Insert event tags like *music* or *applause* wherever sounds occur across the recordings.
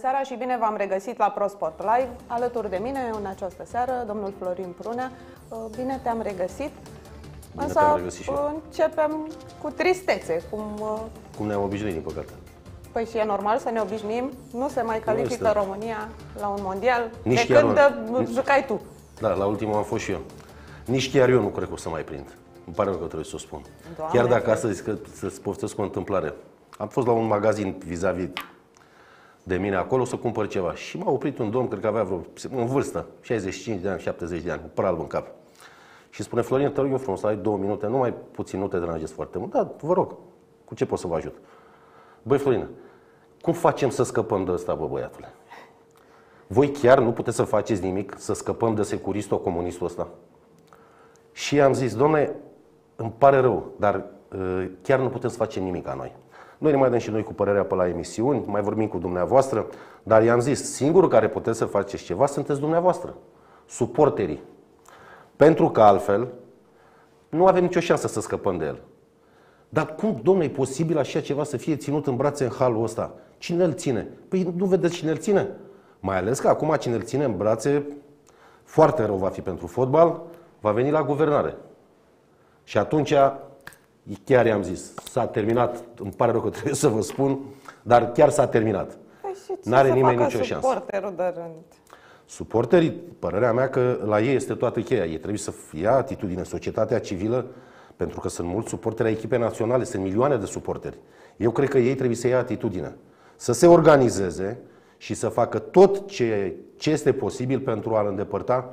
seara și bine v-am regăsit la ProSport Live. Alături de mine în această seară, domnul Florin Prunea. Uh, bine te-am regăsit. Bine Însă te-am regăsit și eu. începem cu tristețe, cum... uh, Cum ne-am obișnuit, din păcate. Păi și e normal să ne obișnuim, nu se mai califică este. România la un mondial Nici de chiar când nu. uh, jucai tu. Da, la ultimul am fost și eu. Nici chiar eu nu cred că o să mai prind. Îmi pare rău că trebuie să o spun. Doamne chiar dacă ferește. astăzi că să-ți povestesc o întâmplare. Am fost la un magazin vis-a-vis de mine acolo să cumpăr ceva. Și m-a oprit un domn, cred că avea vreo, în vârstă, 65 de ani, 70 de ani, cu păr alb în cap. Și spune, Florin, te rog eu frumos, ai două minute, nu mai puțin, nu te deranjezi foarte mult. Da, vă rog, cu ce pot să vă ajut? Băi, Florin, cum facem să scăpăm de ăsta, bă, băiatule? Voi chiar nu puteți să faceți nimic să scăpăm de securistul comunistul ăsta? Și am zis, domne, îmi pare rău, dar uh, chiar nu putem să facem nimic ca noi. Noi ne mai dăm și noi cu părerea pe la emisiuni, mai vorbim cu dumneavoastră, dar i-am zis, singurul care puteți să faceți ceva sunteți dumneavoastră, suporterii. Pentru că altfel nu avem nicio șansă să scăpăm de el. Dar cum, domnule, e posibil așa ceva să fie ținut în brațe în halul ăsta? Cine îl ține? Păi nu vedeți cine îl ține? Mai ales că acum cine îl ține în brațe, foarte rău va fi pentru fotbal, va veni la guvernare. Și atunci, chiar i-am zis, s-a terminat, îmi pare rău că trebuie să vă spun, dar chiar s-a terminat. Păi și ce N-are să nimeni facă nicio șansă. suporterul de rând? Suporterii, părerea mea că la ei este toată cheia. Ei trebuie să ia atitudine societatea civilă, pentru că sunt mulți suporteri ai echipei naționale, sunt milioane de suporteri. Eu cred că ei trebuie să ia atitudine, să se organizeze și să facă tot ce, ce este posibil pentru a-l îndepărta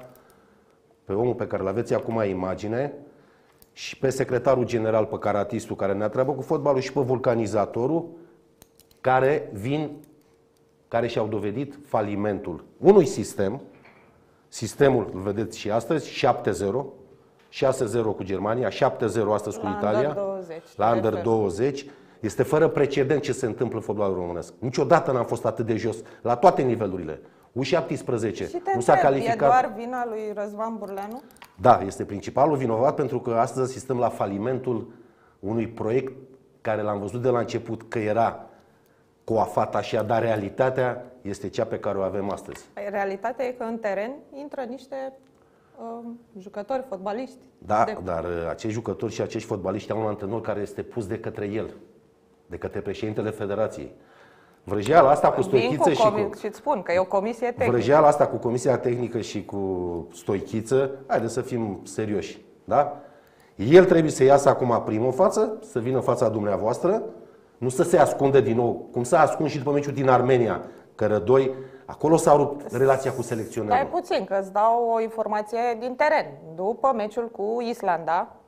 pe omul pe care îl aveți acum în imagine și pe secretarul general, pe caratistul care ne treabă cu fotbalul și pe vulcanizatorul, care vin care și-au dovedit falimentul unui sistem, sistemul, îl vedeți și astăzi, 7-0, 6-0 cu Germania, 7-0 astăzi cu La Italia, Under 20, la de Under fel. 20. Este fără precedent ce se întâmplă în fotbalul românesc. Niciodată n-am fost atât de jos, la toate nivelurile. U17 Și te nu s-a întreb, calificat. e doar vina lui Răzvan Burleanu? Da, este principalul vinovat pentru că astăzi asistăm la falimentul unui proiect care l-am văzut de la început că era coafat așa, dar realitatea este cea pe care o avem astăzi. Păi, Realitatea e că în teren intră niște um, jucători, fotbaliști. Da, de- dar uh, acești jucători și acești fotbaliști au un antrenor care este pus de către el, de către președintele federației. Vrăjeala asta cu Vin cu Stoichiță și comi- cu... și îți spun că e o comisie tehnică. Vrăjeala asta cu Comisia Tehnică și cu Stoichiță, haideți să fim serioși, da? El trebuie să iasă acum primul în față, să vină în fața dumneavoastră, nu să se ascundă din nou, cum s-a ascuns și după meciul din Armenia, că Rădoi, acolo s-a rupt relația cu Stai selecționerul. puțin, că îți dau o informație din teren. După meciul cu Islanda, uh,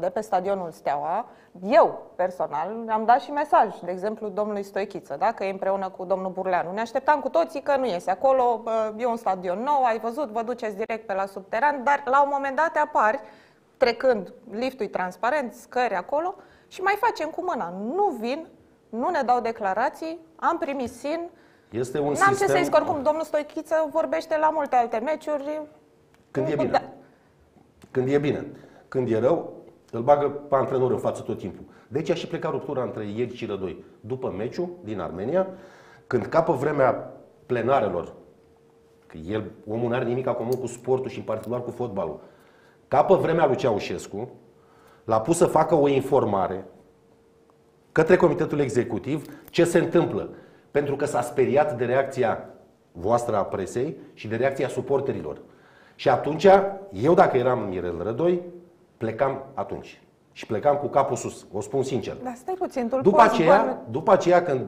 de pe stadionul Steaua, eu, personal, am dat și mesaj, de exemplu, domnului Stoichiță, da? că e împreună cu domnul Burleanu. Ne așteptam cu toții că nu iese acolo, bă, e un stadion nou, ai văzut, vă duceți direct pe la subteran, dar la un moment dat te apari, trecând, liftul e transparent, scări acolo și mai facem cu mâna. Nu vin, nu ne dau declarații, am primit sin, Este un N-am sistem... ce să-i scor, oricum domnul Stoichiță vorbește la multe alte meciuri. Când e Da. bine. Când e bine. Când e rău, îl bagă pe antrenor în față tot timpul. Deci a și plecat ruptura între el și Rădoi. După meciul din Armenia, când capă vremea plenarelor, că el, omul nu are nimic comun cu sportul și în particular cu fotbalul, capă vremea lui Ceaușescu, l-a pus să facă o informare către Comitetul Executiv ce se întâmplă. Pentru că s-a speriat de reacția voastră a presei și de reacția suporterilor. Și atunci, eu dacă eram Mirel Rădoi, plecam atunci. Și plecam cu capul sus, o spun sincer. Dar stai puțin, tu După aceea, după aceea, când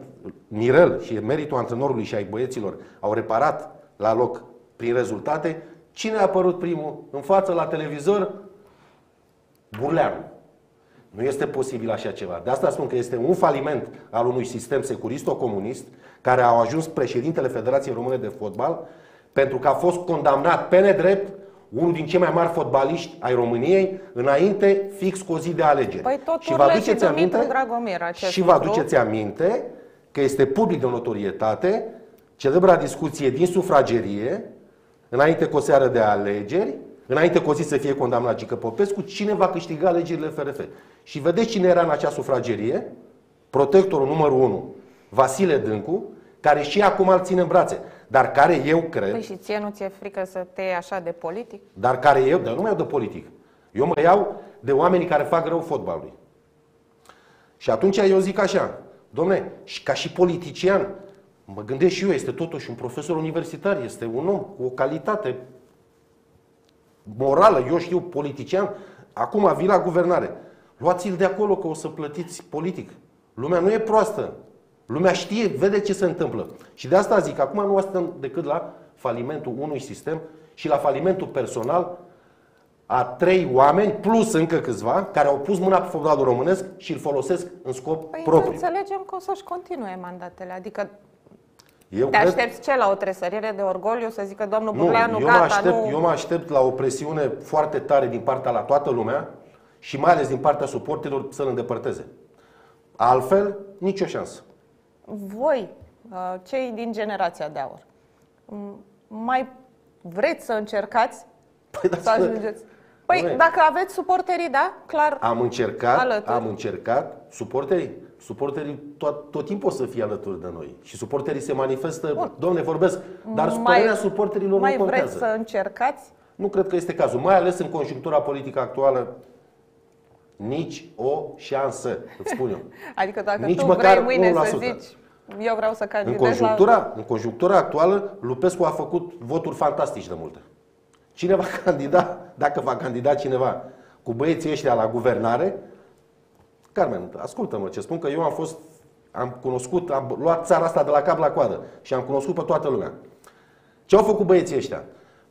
Mirel și meritul antrenorului și ai băieților au reparat la loc prin rezultate, cine a apărut primul în față la televizor? Burleanu. Nu este posibil așa ceva. De asta spun că este un faliment al unui sistem securisto-comunist care au ajuns președintele Federației Române de Fotbal pentru că a fost condamnat pe nedrept unul din cei mai mari fotbaliști ai României înainte fix cu o zi de alegeri. Păi tot și vă urle și aduceți Dumitru aminte, Dragomir acest și vă lucru. aduceți aminte că este public de notorietate celebra discuție din sufragerie înainte cu o seară de alegeri, înainte cu o zi să fie condamnat Gică Popescu, cine va câștiga alegerile FRF. Și vedeți cine era în acea sufragerie? Protectorul numărul 1, Vasile Dâncu, care și acum îl ține în brațe, dar care eu cred, Păi și ție nu ți-e frică să te iei așa de politic? dar care eu, dar nu mai iau de politic. Eu mă iau de oamenii care fac rău fotbalului. Și atunci eu zic așa, domne, și ca și politician, mă gândesc și eu, este totuși un profesor universitar, este un om cu o calitate morală, eu știu, politician, acum vii la guvernare. Luați-l de acolo că o să plătiți politic. Lumea nu e proastă. Lumea știe, vede ce se întâmplă. Și de asta zic, acum nu stăm decât la falimentul unui sistem și la falimentul personal a trei oameni, plus încă câțiva, care au pus mâna pe fotbalul românesc și îl folosesc în scop Păi propriu. înțelegem că o să-și continue mandatele. Adică Eu te cred- aștepți ce, la o tresărire de orgoliu? Să zică domnul Nu, Burleanu, eu, mă gata, aștept, nu... eu mă aștept la o presiune foarte tare din partea la toată lumea și mai ales din partea suporterilor să-l îndepărteze. Altfel, nicio șansă. Voi, uh, cei din generația de aur, m- mai vreți să încercați Păi, să ajungeți? Păi, Dom'le, dacă aveți suporterii, da, clar, Am încercat, Alături. am încercat, suporterii, suporterii tot, tot timpul o să fie alături de noi. Și suporterii se manifestă, Bun. domne, vorbesc, dar mai, părerea suporterilor mai nu contează. vreți să încercați? Nu cred că este cazul, mai ales în conjunctura politică actuală, nici o șansă, îți spun eu. *laughs* Adică dacă Nici tu măcar vrei mâine 1%. să zici, eu vreau să În candidez conjunctura, la... în conjunctura actuală, Lupescu a făcut voturi fantastici de multe. Cine va *laughs* candida, dacă va candida cineva cu băieții ăștia la guvernare, Carmen, ascultă-mă ce spun, că eu am fost, am cunoscut, am luat țara asta de la cap la coadă și am cunoscut pe toată lumea. Ce au făcut băieții ăștia?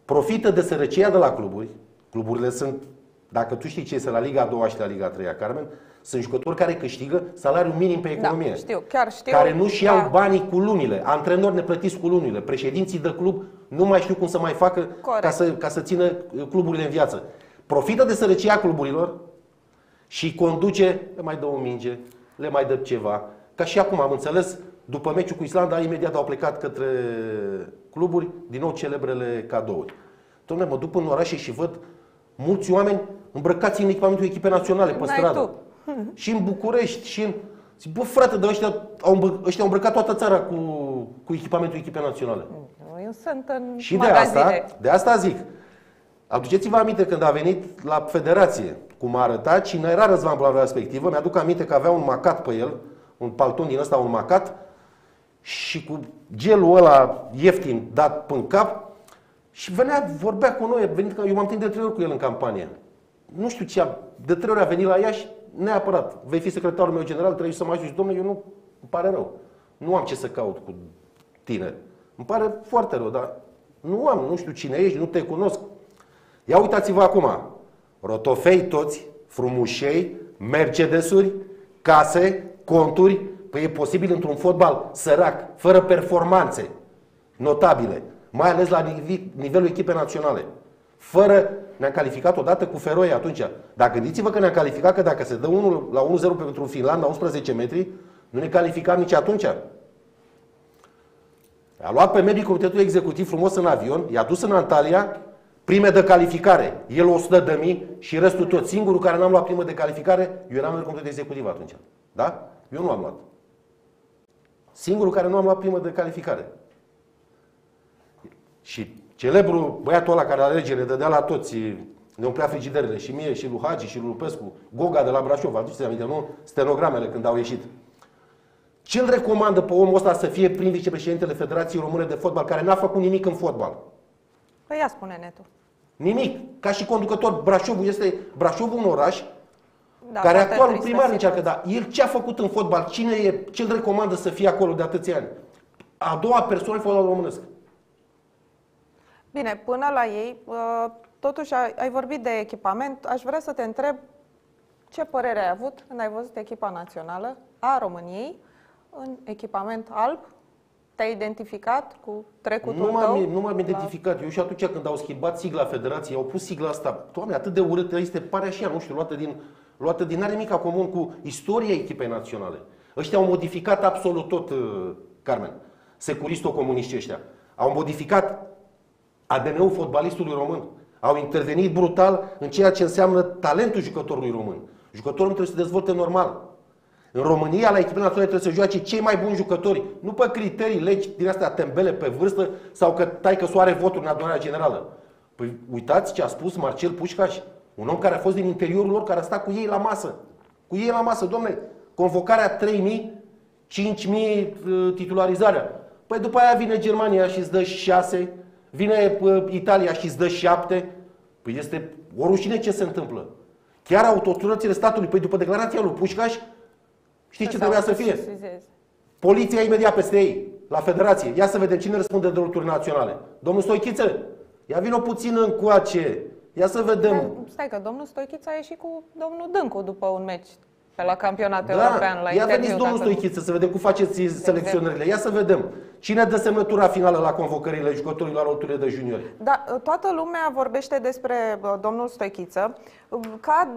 Profită de sărăcia de la cluburi. Cluburile sunt, dacă tu știi ce este la Liga 2 și la Liga 3, Carmen, sunt jucători care câștigă salariul minim pe economie. Da, știu, chiar știu. Care nu-și iau da. banii cu lunile, antrenori neplătiți cu lunile, președinții de club nu mai știu cum să mai facă Corect. ca să, ca să țină uh, cluburile în viață. Profită de sărăcia cluburilor și conduce, le mai dă o minge, le mai dă ceva. Ca și acum am înțeles, după meciul cu Islanda, imediat au plecat către cluburi, din nou celebrele cadouri. Dom'le, mă duc în orașe și văd mulți oameni îmbrăcați în echipamentul echipei naționale pe N-ai stradă. tu. *laughs* Și în București, și în... Zic, bă, frate, dar ăștia au, îmbră- ăștia au îmbrăcat toată țara cu, cu echipamentul echipei naționale. Eu sunt în Și de magazine. asta, de asta zic, aduceți-vă aminte când a venit la federație, cum a arătat și nu era Răzvan la vremea respectivă, mi-aduc aminte că avea un macat pe el, un palton din ăsta, un macat, și cu gelul ăla ieftin dat până în cap, și venea, vorbea cu noi, a venit, că eu m-am întâlnit de trei ori cu el în campanie. Nu știu ce, a, de trei ori a venit la Iași, neapărat, vei fi secretarul meu general, trebuie să mă ajungi, domnule, eu nu, îmi pare rău, nu am ce să caut cu tine. Îmi pare foarte rău, dar nu am, nu știu cine ești, nu te cunosc. Ia uitați-vă acum, rotofei toți, frumușei, mercedesuri, case, conturi, păi e posibil într-un fotbal sărac, fără performanțe notabile, mai ales la nive- nivelul echipei naționale. Fără, ne-am calificat odată cu Feroe atunci. Dar gândiți-vă că ne-am calificat că dacă se dă 1 la 1-0 pentru Finlanda, 11 metri, nu ne calificam nici atunci. A luat pe medicul comitetul executiv frumos în avion, i-a dus în Antalya, prime de calificare. El 100 de mii și restul tot. Singurul care n-am luat primă de calificare, eu eram în comitetul executiv atunci. Da? Eu nu am luat. Singurul care nu am luat primă de calificare. Și celebrul băiatul ăla care la alegere dădea la toți, ne umplea frigiderele și mie, și lui Hagi, și lui Lupescu, Goga de la Brașov, aduceți aminte, nu? Stenogramele când au ieșit. Ce îl recomandă pe omul ăsta să fie prim vicepreședintele Federației Române de Fotbal, care n-a făcut nimic în fotbal? Păi ia spune-ne tu. Nimic. Ca și conducător, Brașovul este Brașovul un oraș Da, care foarte actualul tristă primar încearcă, situație. dar el ce a făcut în fotbal? Cine e, ce îl recomandă să fie acolo de atâția ani? A doua persoană în fotbalul românesc. Bine, până la ei, uh, totuși ai ai vorbit de echipament. Aș vrea să te întreb ce părere ai avut când ai văzut echipa națională a României în echipament alb? Te-ai identificat cu trecutul Nu m-am, tău? nu m-am la- identificat. Eu și atunci când au schimbat sigla federației, au pus sigla asta, doamne, atât de urâtă este, pare așa, nu știu, luată din, luată din are mica comun cu istoria echipei naționale. Ăștia au modificat absolut tot, uh, Carmen, securisto-comuniști ăștia. Au modificat ADN-ul fotbalistului român. Au intervenit brutal în ceea ce înseamnă talentul jucătorului român. Jucătorul nu trebuie să se dezvolte normal. În România, la echipele naționale trebuie să joace cei mai buni jucători, nu pe criterii, legi din astea tembele pe vârstă sau că tai că soare voturi în adunarea generală. Păi uitați ce a spus Marcel Pușcaș, un om care a fost din interiorul lor, care a stat cu ei la masă. Cu ei la masă, domnule, convocarea 3.000, 5.000 titularizarea. Păi după aia vine Germania și îți dă 6, vine Italia și îți dă 7. Păi este o rușine ce se întâmplă. Chiar autoritățile statului, păi după declarația lui Pușcaș, știți ce trebuia să fie? Poliția imediat peste ei, la federație. Ia să vedem cine răspunde de loturi naționale. Domnul Stoichiță, ia vină puțin încoace. Ia să vedem. Da, stai că domnul Stoichiță a ieșit cu domnul Dâncu după un meci pe la campionatul da, european, la ia veniți domnul Stoichiță să vedem cum faceți selecționările. Ia să vedem. Cine dă semnătura finală la convocările jucătorilor la loturile de juniori? Da, toată lumea vorbește despre domnul Stoichiță ca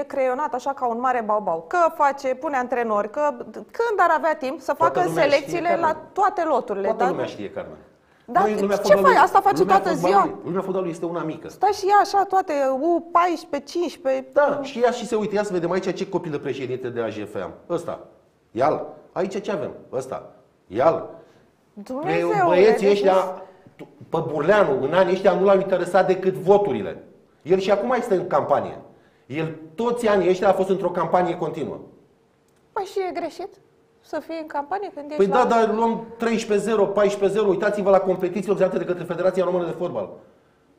e creionat așa ca un mare baubau. Că face, pune antrenori, că când ar avea timp să toată facă selecțiile știe, la toate loturile. Toată da? lumea știe, Carmen. Da, Noi, lumea ce faci? Asta face lumea toată ziua? Lumea fotbalului este una mică. Stai și ea așa toate, U14, 15... Da, și ea și se uită, ia să vedem aici ce copil de președinte de AGF am. Ăsta. Ial. Aici ce avem? Ăsta. Ial. Dumnezeu, băieții ăștia, pe Burleanu, în anii ăștia nu l-au interesat decât voturile. El și acum este în campanie. El toți anii ăștia a fost într-o campanie continuă. Păi și e greșit? Să fie în campanie când ești Păi da, dar luăm 13-0, 14-0, uitați-vă la competiții organizate de către Federația Română de Fotbal.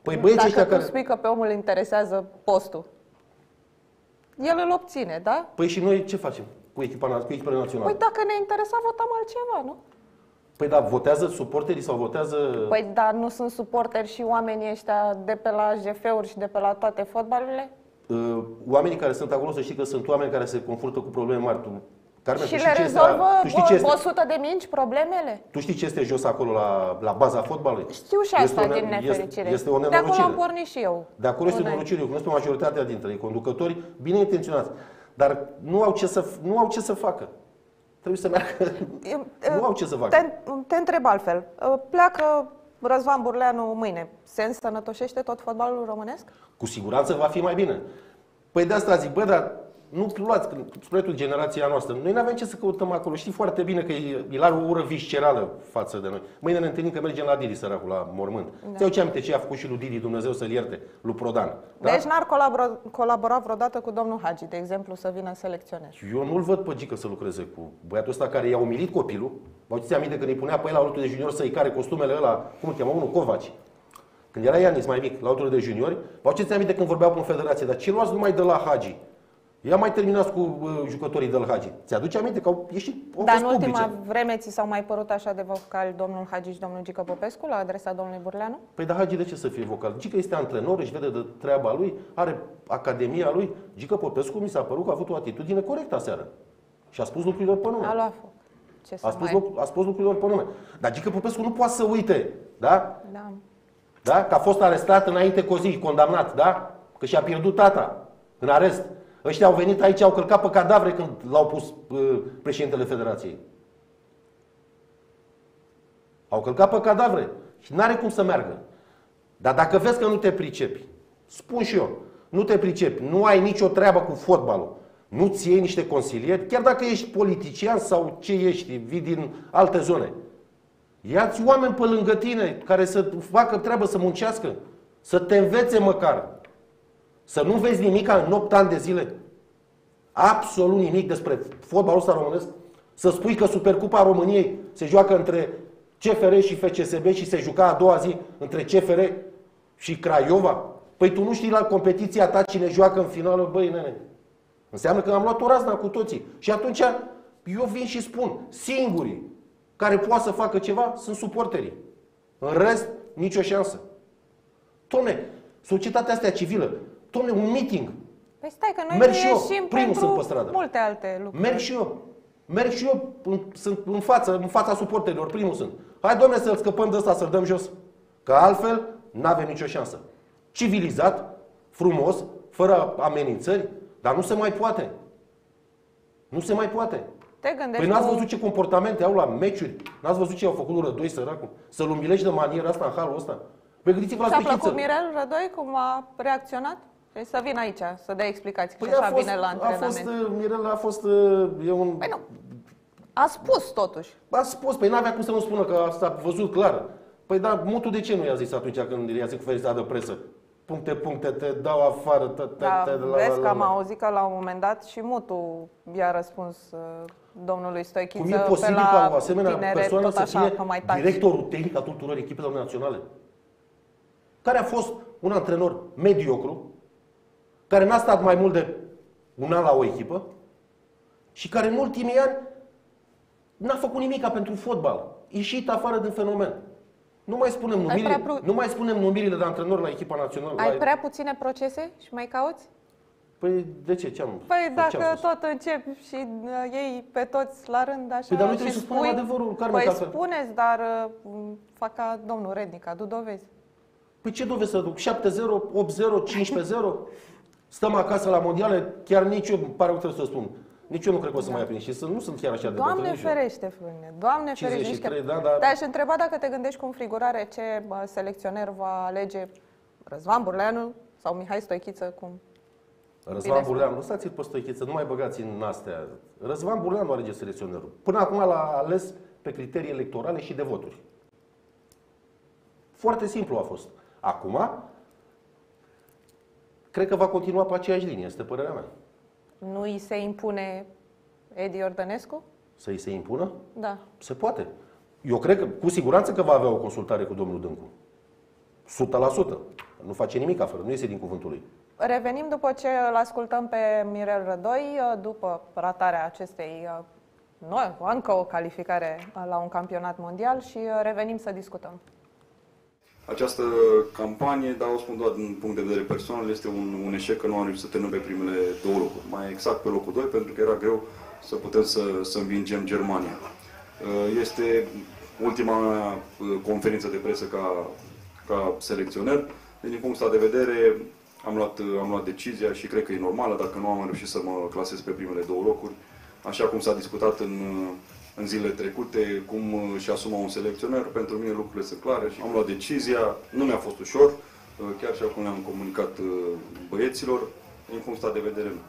Păi băieții Dacă ăștia care... spui că pe omul interesează postul, el îl obține, da? Păi și noi ce facem cu, echipa, cu echipele naționale? Păi dacă ne interesa, votam altceva, nu? Păi da, votează suporterii sau votează... Păi da, nu sunt suporteri și oamenii ăștia de pe la GF-uri și de pe la toate fotbalurile? Uh, oamenii care sunt acolo, să știi că sunt oameni care se confruntă cu probleme mari. Carmen, și le rezolvă tu știi ce este, 100 de minci problemele? Tu știi ce este jos acolo la, la baza fotbalului? Știu și asta este din nefericire. Este, este o De acolo am pornit și eu. De acolo este o nenorocire. Eu cunosc pe majoritatea dintre ei, conducători bine intenționați, dar nu au ce să, nu au ce să facă. Trebuie să meargă. *laughs* nu au ce să facă. Te, te întreb altfel. Pleacă Răzvan Burleanu mâine. Se însănătoșește tot fotbalul românesc? Cu siguranță va fi mai bine. Păi de asta zic, bă, dar nu luați proiectul generația noastră. Noi nu avem ce să căutăm acolo. Știi foarte bine că el are o ură viscerală față de noi. Mâine ne întâlnim că mergem la Didi, săracul, la mormânt. Da. Ți-au ce aminte ce a făcut și lui Didi, Dumnezeu să-l ierte, lui Prodan. Da? Deci n-ar colabora, colabora vreodată cu domnul Hagi, de exemplu, să vină selecționer. Eu nu-l văd pe Gică să lucreze cu băiatul ăsta care i-a umilit copilul. Vă aduceți aminte că îi punea pe el la lotul de junior să-i care costumele ăla, cum îl cheamă unul, Covaci. Când era Ianis mai mic, la lotul de juniori, vă aduceți aminte când vorbeau cu federație, dar ce luați numai de la Hagi? Ia mai terminați cu uh, jucătorii de la Hagi. Ți-aduce aminte că au ieșit au Dar în ultima publice. vreme ți s-au mai părut așa de vocal domnul Hagi și domnul Gică Popescu la adresa domnului Burleanu? Păi da, Hagi de ce să fie vocal? Gică este antrenor, își vede de treaba lui, are academia lui. Gică Popescu mi s-a părut că a avut o atitudine corectă aseară. Și a spus lucrurilor pe nume. A luat foc. Ce a, spus, mai... a spus lucrurilor pe nume. Dar Gică Popescu nu poate să uite, da? Da. Da? Că a fost arestat înainte cu o zi, condamnat, da? Că și-a pierdut tata în arest. Ăștia au venit aici, au călcat pe cadavre când l-au pus uh, președintele Federației. Au călcat pe cadavre și nu are cum să meargă. Dar dacă vezi că nu te pricepi, spun și eu, nu te pricepi, nu ai nicio treabă cu fotbalul, nu-ți iei niște consilieri, chiar dacă ești politician sau ce ești, vii din alte zone. Ia-ți oameni pe lângă tine care să facă treabă, să muncească, să te învețe măcar. Să nu vezi nimic în 8 ani de zile. Absolut nimic despre fotbalul ăsta românesc. Să spui că Supercupa României se joacă între CFR și FCSB și se juca a doua zi între CFR și Craiova. Păi tu nu știi la competiția ta cine joacă în finală, băi nene. Înseamnă că am luat o razna cu toții. Și atunci eu vin și spun, singurii care poate să facă ceva sunt suporterii. În rest, nicio șansă. Tome, societatea asta civilă, Dom'le, un meeting. Păi stai că noi Merg și eu, primul sunt pe stradă. multe alte lucruri. Merg și eu. Merg și eu, în, sunt în față, în fața suporterilor, primul sunt. Hai, domne, să-l scăpăm de ăsta, să-l dăm jos. Că altfel, n-avem nicio șansă. Civilizat, frumos, fără amenințări, dar nu se mai poate. Nu se mai poate. Te păi n-ați văzut ce comportamente au la meciuri? N-ați văzut ce au făcut lui Rădoi săracul? Să-l umilești de maniera asta în halul ăsta? Păi gândiți-vă la Ți-a plăcut Mirel Rădoi cum a reacționat? Deci să vin aici, să dea explicații, Păi că așa a fost, vine la a fost, antrenament. uh, Mirela a fost, uh, e un... Păi nu, a spus totuși. A spus, păi n-avea cum să nu spună că asta a văzut clar. Păi da, Mutu de ce nu i-a zis atunci când i-a zis conferința de presă? Puncte, puncte, te dau afară, te, te, Da, te, la, vezi la, că am la. auzit că la un moment dat și Mutu i-a răspuns uh, domnului Stoichiță Cum e pe posibil la ca o asemenea tineret, persoană tot să așa, fie că mai taci. directorul tehnic al tuturor echipelor naționale? Care a fost un antrenor mediocru, care n-a stat mai mult de un an la o echipă și care în ultimii ani n-a făcut nimic pentru fotbal. Ieșit afară din fenomen. Nu mai spunem numirile, prea pro- nu mai spunem numirile de antrenori la echipa națională. Ai la... prea puține procese și mai cauți? Păi de ce? Ce-am, Păi ce-am dacă spus? tot începi și uh, ei pe toți la rând așa Păi, dar noi și trebuie să spunem spui, adevărul, Carmen, Păi că altfel- spuneți, dar uh, fac ca domnul Rednic, adu dovezi. Păi ce dovezi să duc? 7-0, 8-0, 15-0? Stăm acasă la mondiale, chiar nici eu, îmi pare că trebuie să spun, nici eu nu cred că o să mai aprind și să nu sunt chiar așa de Doamne bătrân nici eu. ferește, Frâne, Doamne ferește. 53, nici da, că- dar- Te-aș întreba dacă te gândești cu înfrigurare ce bă, selecționer va alege Răzvan Burleanu sau Mihai Stoichiță, cum Răzvan Bine Burleanu, lăsați-l pe Stoichiță, nu mai băgați în astea. Răzvan Burleanu alege selecționerul. Până acum l-a ales pe criterii electorale și de voturi. Foarte simplu a fost. Acum, cred că va continua pe aceeași linie, este părerea mea. nu îi se impune Edi Ordănescu? Să-i se impună? Da. Se poate. Eu cred că, cu siguranță că va avea o consultare cu domnul Dâncu. 100%. Nu face nimic afară, nu iese din cuvântul lui. Revenim după ce îl ascultăm pe Mirel Rădoi, după ratarea acestei noi, încă o calificare la un campionat mondial și revenim să discutăm. Această campanie, dar o spun doar din punct de vedere personal, este un, un eșec că nu am reușit să terminăm pe primele două locuri. Mai exact pe locul 2, pentru că era greu să putem să, să învingem Germania. Uh, Este ultima mea uh, conferință de presă ca, ca selecționer. Deci, din punctul ăsta de vedere, am luat, uh, am luat decizia și cred că e normală dacă nu am reușit să mă clasez pe primele două locuri. Așa cum s-a discutat în, uh, în zilele trecute, cum uh, și asuma un selecționer, pentru mine lucrurile sunt clare și am luat decizia. Nu mi-a fost ușor, uh, chiar și acum le-am comunicat uh, băieților, din punctul ăsta de vedere. nu.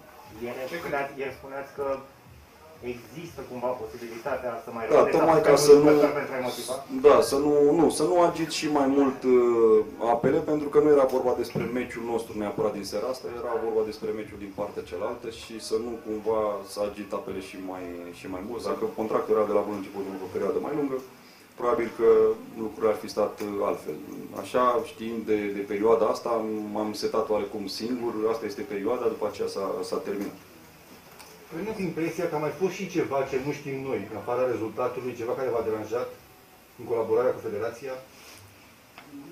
Ieri spuneați, ieri spuneați că există cumva posibilitatea să mai Da, rămâneți tocmai aproape ca un să nu, jucător pentru a-i motiva? da, să nu, nu, să nu agit și mai mult uh, apele, pentru că nu era vorba despre meciul nostru neapărat din seara asta, era vorba despre meciul din partea cealaltă și să nu cumva să agit apele și mai, și mai mult. Dacă contractul era de la bun început o perioadă mai lungă, probabil că lucrurile ar fi stat uh, altfel. Așa, știind de, de perioada asta, m-am setat oarecum singur, asta este perioada, după aceea s-a, s-a terminat. Aveți impresia că a mai fost și ceva ce nu știm noi, în afara rezultatului, ceva care v-a deranjat în colaborarea cu Federația?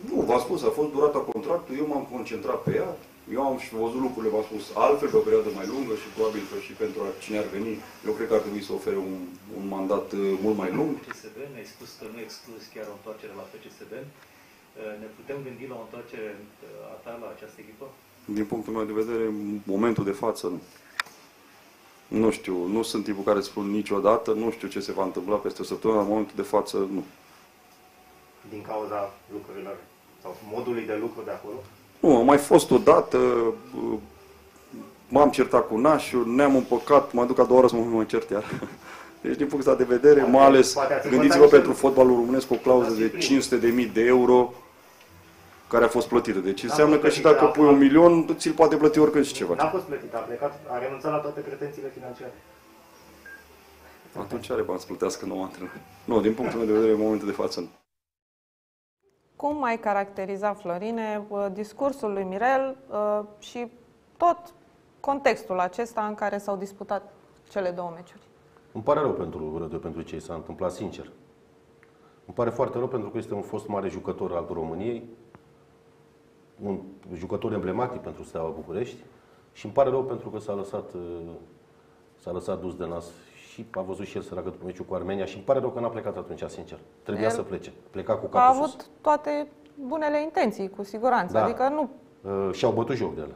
Nu, v-am spus, a fost durata contractului, eu m-am concentrat pe ea, eu am și văzut lucrurile, v-am spus, altfel pe o perioadă mai lungă și probabil că și pentru cine ar veni, eu cred că ar trebui să ofere un, un mandat uh, mult mai lung. FCSB, ne-ai spus că nu excluzi chiar o întoarcere la FCSB. Ne putem gândi la o întoarcere uh, a ta la această echipă? Din punctul meu de vedere, în momentul de față, nu. Nu știu, nu sunt tipul care spun niciodată, nu știu ce se va întâmpla peste o săptămână, în momentul de față, nu. Din cauza lucrurilor sau modului de lucru de acolo? Nu, a mai fost odată, uh, m-am certat cu nașul, ne-am împăcat, mă duc a doua oră să mă mai cert iar. *laughs* Deci, din punctul ăsta de vedere, Poate- mai ales, poate ați gândiți-vă învățat pentru niște- fotbalul românesc o clauză Ați de primit. 500.000 de euro care a fost plătită. Deci înseamnă că și plătită, dacă a- pui un milion, ți-l poate plăti oricând și ceva. N-a fost plătit, a plecat, a renunțat la toate pretențiile financiare. Atunci are bani să plătească nou antrenor. Nu, din punctul meu de vedere, în momentul de față, nu. Cum mai caracteriza, Florine, uh, discursul lui Mirel uh, și tot contextul acesta în care s-au disputat cele două meciuri? Îmi pare rău pentru Rădoi, pentru ce i s-a întâmplat, sincer. Îmi pare foarte rău pentru că este un fost mare jucător al României, un jucător emblematic pentru Steaua București și îmi pare rău pentru că s-a lăsat, uh, s-a lăsat dus de nas și a văzut și el săracă după meciul cu Armenia și îmi pare rău că n-a plecat atunci, sincer. Trebuia El să plece. Pleca cu A capul avut sus. toate bunele intenții, cu siguranță. Da. Adică nu Uh, și-au bătut joc de el.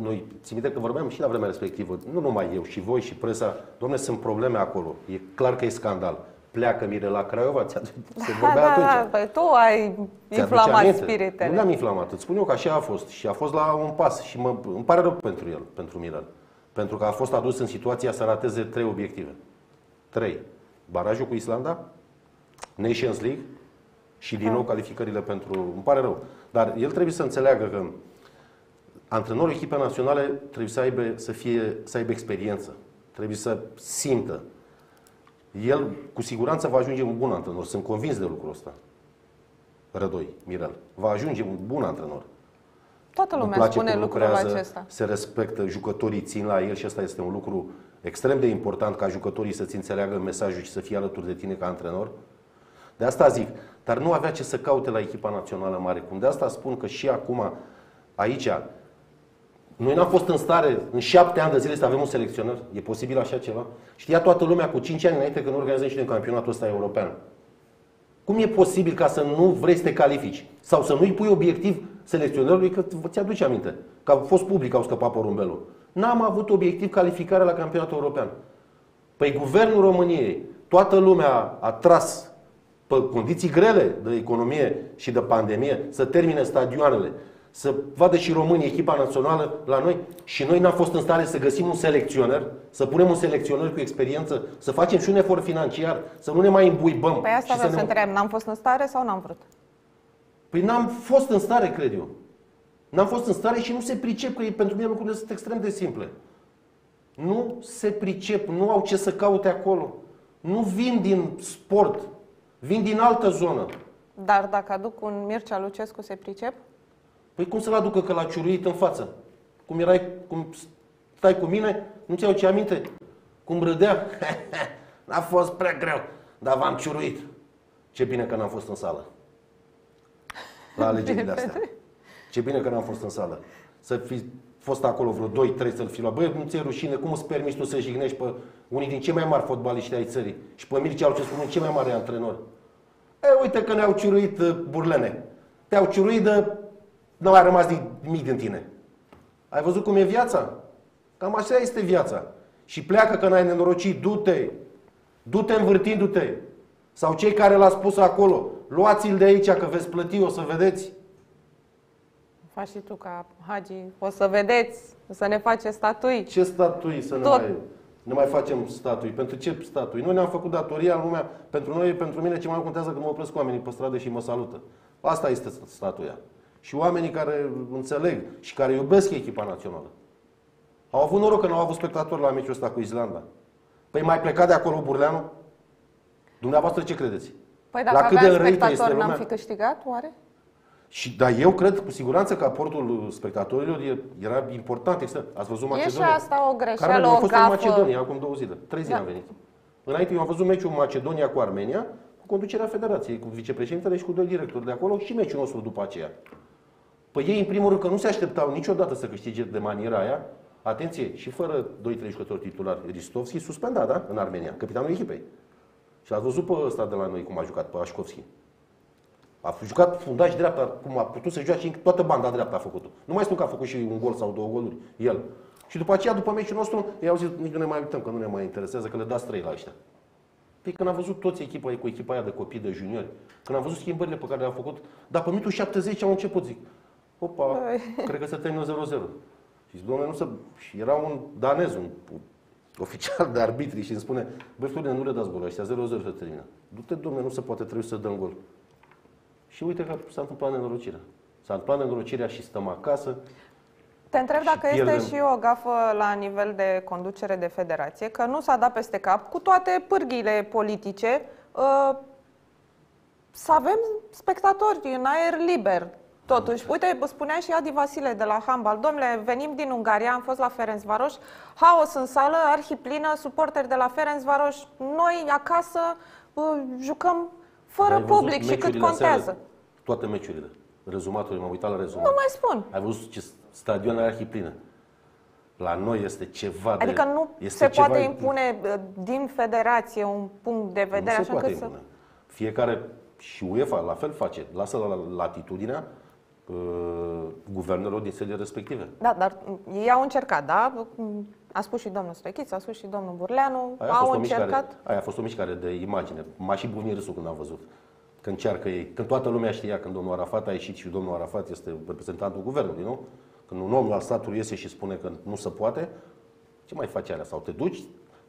Noi, țin minte că vorbeam și la vremea respectivă, nu numai eu, și voi, și presa, domne, sunt probleme acolo. E clar că e scandal. Pleacă Mirela Craiova, ți se Da, vorbea da, atunci. da, păi tu ai Ți-aduce inflamat aminte? spiritele. Nu le-am inflamat, îți spun eu că așa a fost. Și a fost la un pas și mă, îmi pare rău pentru el, pentru Mirel. Pentru că a fost adus în situația să rateze trei obiective. Trei. Barajul cu Islanda, Nations League și din nou calificările pentru... Îmi pare rău. Dar el trebuie să înțeleagă că antrenorul echipei naționale trebuie să aibă, să, fie, să aibă experiență. Trebuie să simtă. El cu siguranță va ajunge un bun antrenor. Sunt convins de lucrul ăsta. Rădoi, Mirel. Va ajunge un bun antrenor. Toată Îmi lumea place spune cum lucrul lucrează, acesta. se respectă, jucătorii țin la el și asta este un lucru extrem de important ca jucătorii să-ți înțeleagă mesajul și să fie alături de tine ca antrenor. De asta zic, dar nu avea ce să caute la echipa națională mare. Cum de asta spun că și acum, aici, noi n-am fost în stare, în șapte ani de zile, să avem un selecționer. E posibil așa ceva? Știa toată lumea cu cinci ani înainte că nu organizăm și noi campionatul ăsta european. Cum e posibil ca să nu vrei să te califici? Sau să nu-i pui obiectiv selecționerului că ți-aduce aminte. Că au fost public, au scăpat porumbelul. N-am avut obiectiv calificarea la campionatul european. Păi guvernul României, toată lumea a tras pe condiții grele de economie și de pandemie să termine stadioanele, să vadă și românii echipa națională la noi și noi n-am fost în stare să găsim un selecționer, să punem un selecționer cu experiență, să facem și un efort financiar, să nu ne mai îmbuibăm. Păi asta și vreau să ne... întreb, n-am fost în stare sau n-am vrut? Păi n-am fost în stare, cred eu. N-am fost în stare și nu se pricep, că pentru mine lucrurile sunt extrem de simple. Nu se pricep, nu au ce să caute acolo. Nu vin din sport, vin din altă zonă. Dar dacă aduc un Mircea Lucescu, se pricep? Păi cum să-l aducă că l-a ciuruit în față? Cum erai, cum stai cu mine, nu ți-au ce aminte? Cum râdea? *laughs* N-a fost prea greu, dar v-am ciuruit. Ce bine că n-am fost în sală. La alegerile astea. *laughs* Ce bine că n-am fost în sală. Să fi fost acolo vreo 2-3 să-l fi luat. Băi, nu ți-e rușine? Cum îți permiți tu să jignești pe unii din cei mai mari fotbaliști ai țării? Și pe Mircea Lucescu, unul cei mai mari antrenori. E, uite că ne-au ciuruit uh, burlene. Te-au ciuruit de... Nu a rămas nimic din tine. Ai văzut cum e viața? Cam așa este viața. Și pleacă că n-ai nenorocit, du-te. Du-te învârtindu-te. Sau cei care l-a spus acolo, luați-l de aici că veți plăti, o să vedeți. Faci și tu ca Hagi, o să vedeți, o să ne face statui. Ce statui să ne Tot. mai, ne mai facem statui? Pentru ce statui? Noi ne-am făcut datoria în lumea. Pentru noi, pentru mine, ce mai contează că mă opresc oamenii pe stradă și mă salută. Asta este statuia. Și oamenii care înțeleg și care iubesc echipa națională. Au avut noroc că nu au avut spectatori la meciul ăsta cu Islanda. Păi mai plecat de acolo Burleanu? Dumneavoastră ce credeți? Păi La dacă cât de aveam înrăită este spectatori, n-am lumea? fi câștigat, oare? Și, dar eu cred cu siguranță că aportul spectatorilor e- era important. Extrem. Ați văzut E și Macedonia? asta o Carmen, greșeală, eu am o fost în gafă. Macedonia acum două zile. Trei zile Da. am venit. Înainte eu am văzut meciul Macedonia cu Armenia, cu conducerea federației, cu vicepreședintele și cu doi directori de acolo și meciul nostru după aceea. Păi ei, în primul rând, că nu se așteptau niciodată să câștige de maniera aia, atenție, și fără 2-3 jucători titulari, Ristovski suspendat, da? În Armenia, capitanul echipei. Și ați văzut pe ăsta de la noi cum a jucat, pe Așcovski. A jucat fundaș dreapta, cum a putut să joace, toată banda dreaptă a făcut-o. Nu mai spun că a făcut și un gol sau două goluri, el. Și după aceea, după meciul nostru, ei au zis, nici nu ne mai uităm, că nu ne mai interesează, că le dați trei la ăștia. Păi când am văzut toți echipa cu echipa aia de copii, de juniori, când am văzut schimbările pe care le-au făcut, dar pe mitul 70 au început, zic, opa, cred că se termină 0-0. Și zic, domnule, nu să... Și era un danez, un oficial de arbitri și îmi spune, băi, Florin, nu le dați gol, ăștia 0-0 se termină. Du-te, domnule, nu se poate, trebuie să dăm gol. Și uite că s-a întâmplat nenorocirea. S-a întâmplat nenorocirea și stăm acasă. Te întreb Și dacă este pierdem. și o gafă la nivel de conducere de federație, că nu s-a dat peste cap, cu toate pârghiile politice, uh, să avem spectatori în aer liber. Totuși, uite, spunea și Adi Vasile de la handbal, domnule, venim din Ungaria, am fost la Ferencvaros, haos în sală, arhiplină, suporteri de la Ferencvaros, noi acasă uh, jucăm fără Ai văzut public și cât meciurile aseară? contează. Toate meciurile. Rezumatul, m-am uitat la rezumat. Nu mai spun. Ai văzut ce stadion are arhiplină. La noi este ceva de... Adică nu este se ceva- poate impune uh, din federație un punct de vedere nu așa se poate încât să... impune. Fiecare și UEFA la fel face. Lasă la latitudinea uh, guvernelor din țările respective. Da, dar ei au încercat, da? A spus și domnul Stoichiț, a spus și domnul Burleanu, Aia a, fost au o mișcare, încercat. aia a fost o mișcare de imagine. M-a și buvnit râsul când am văzut. Când încearcă ei, când toată lumea știa, când domnul Arafat a ieșit și domnul Arafat este reprezentantul guvernului, nu? Când un om al statului iese și spune că nu se poate, ce mai faci alea? Sau te duci,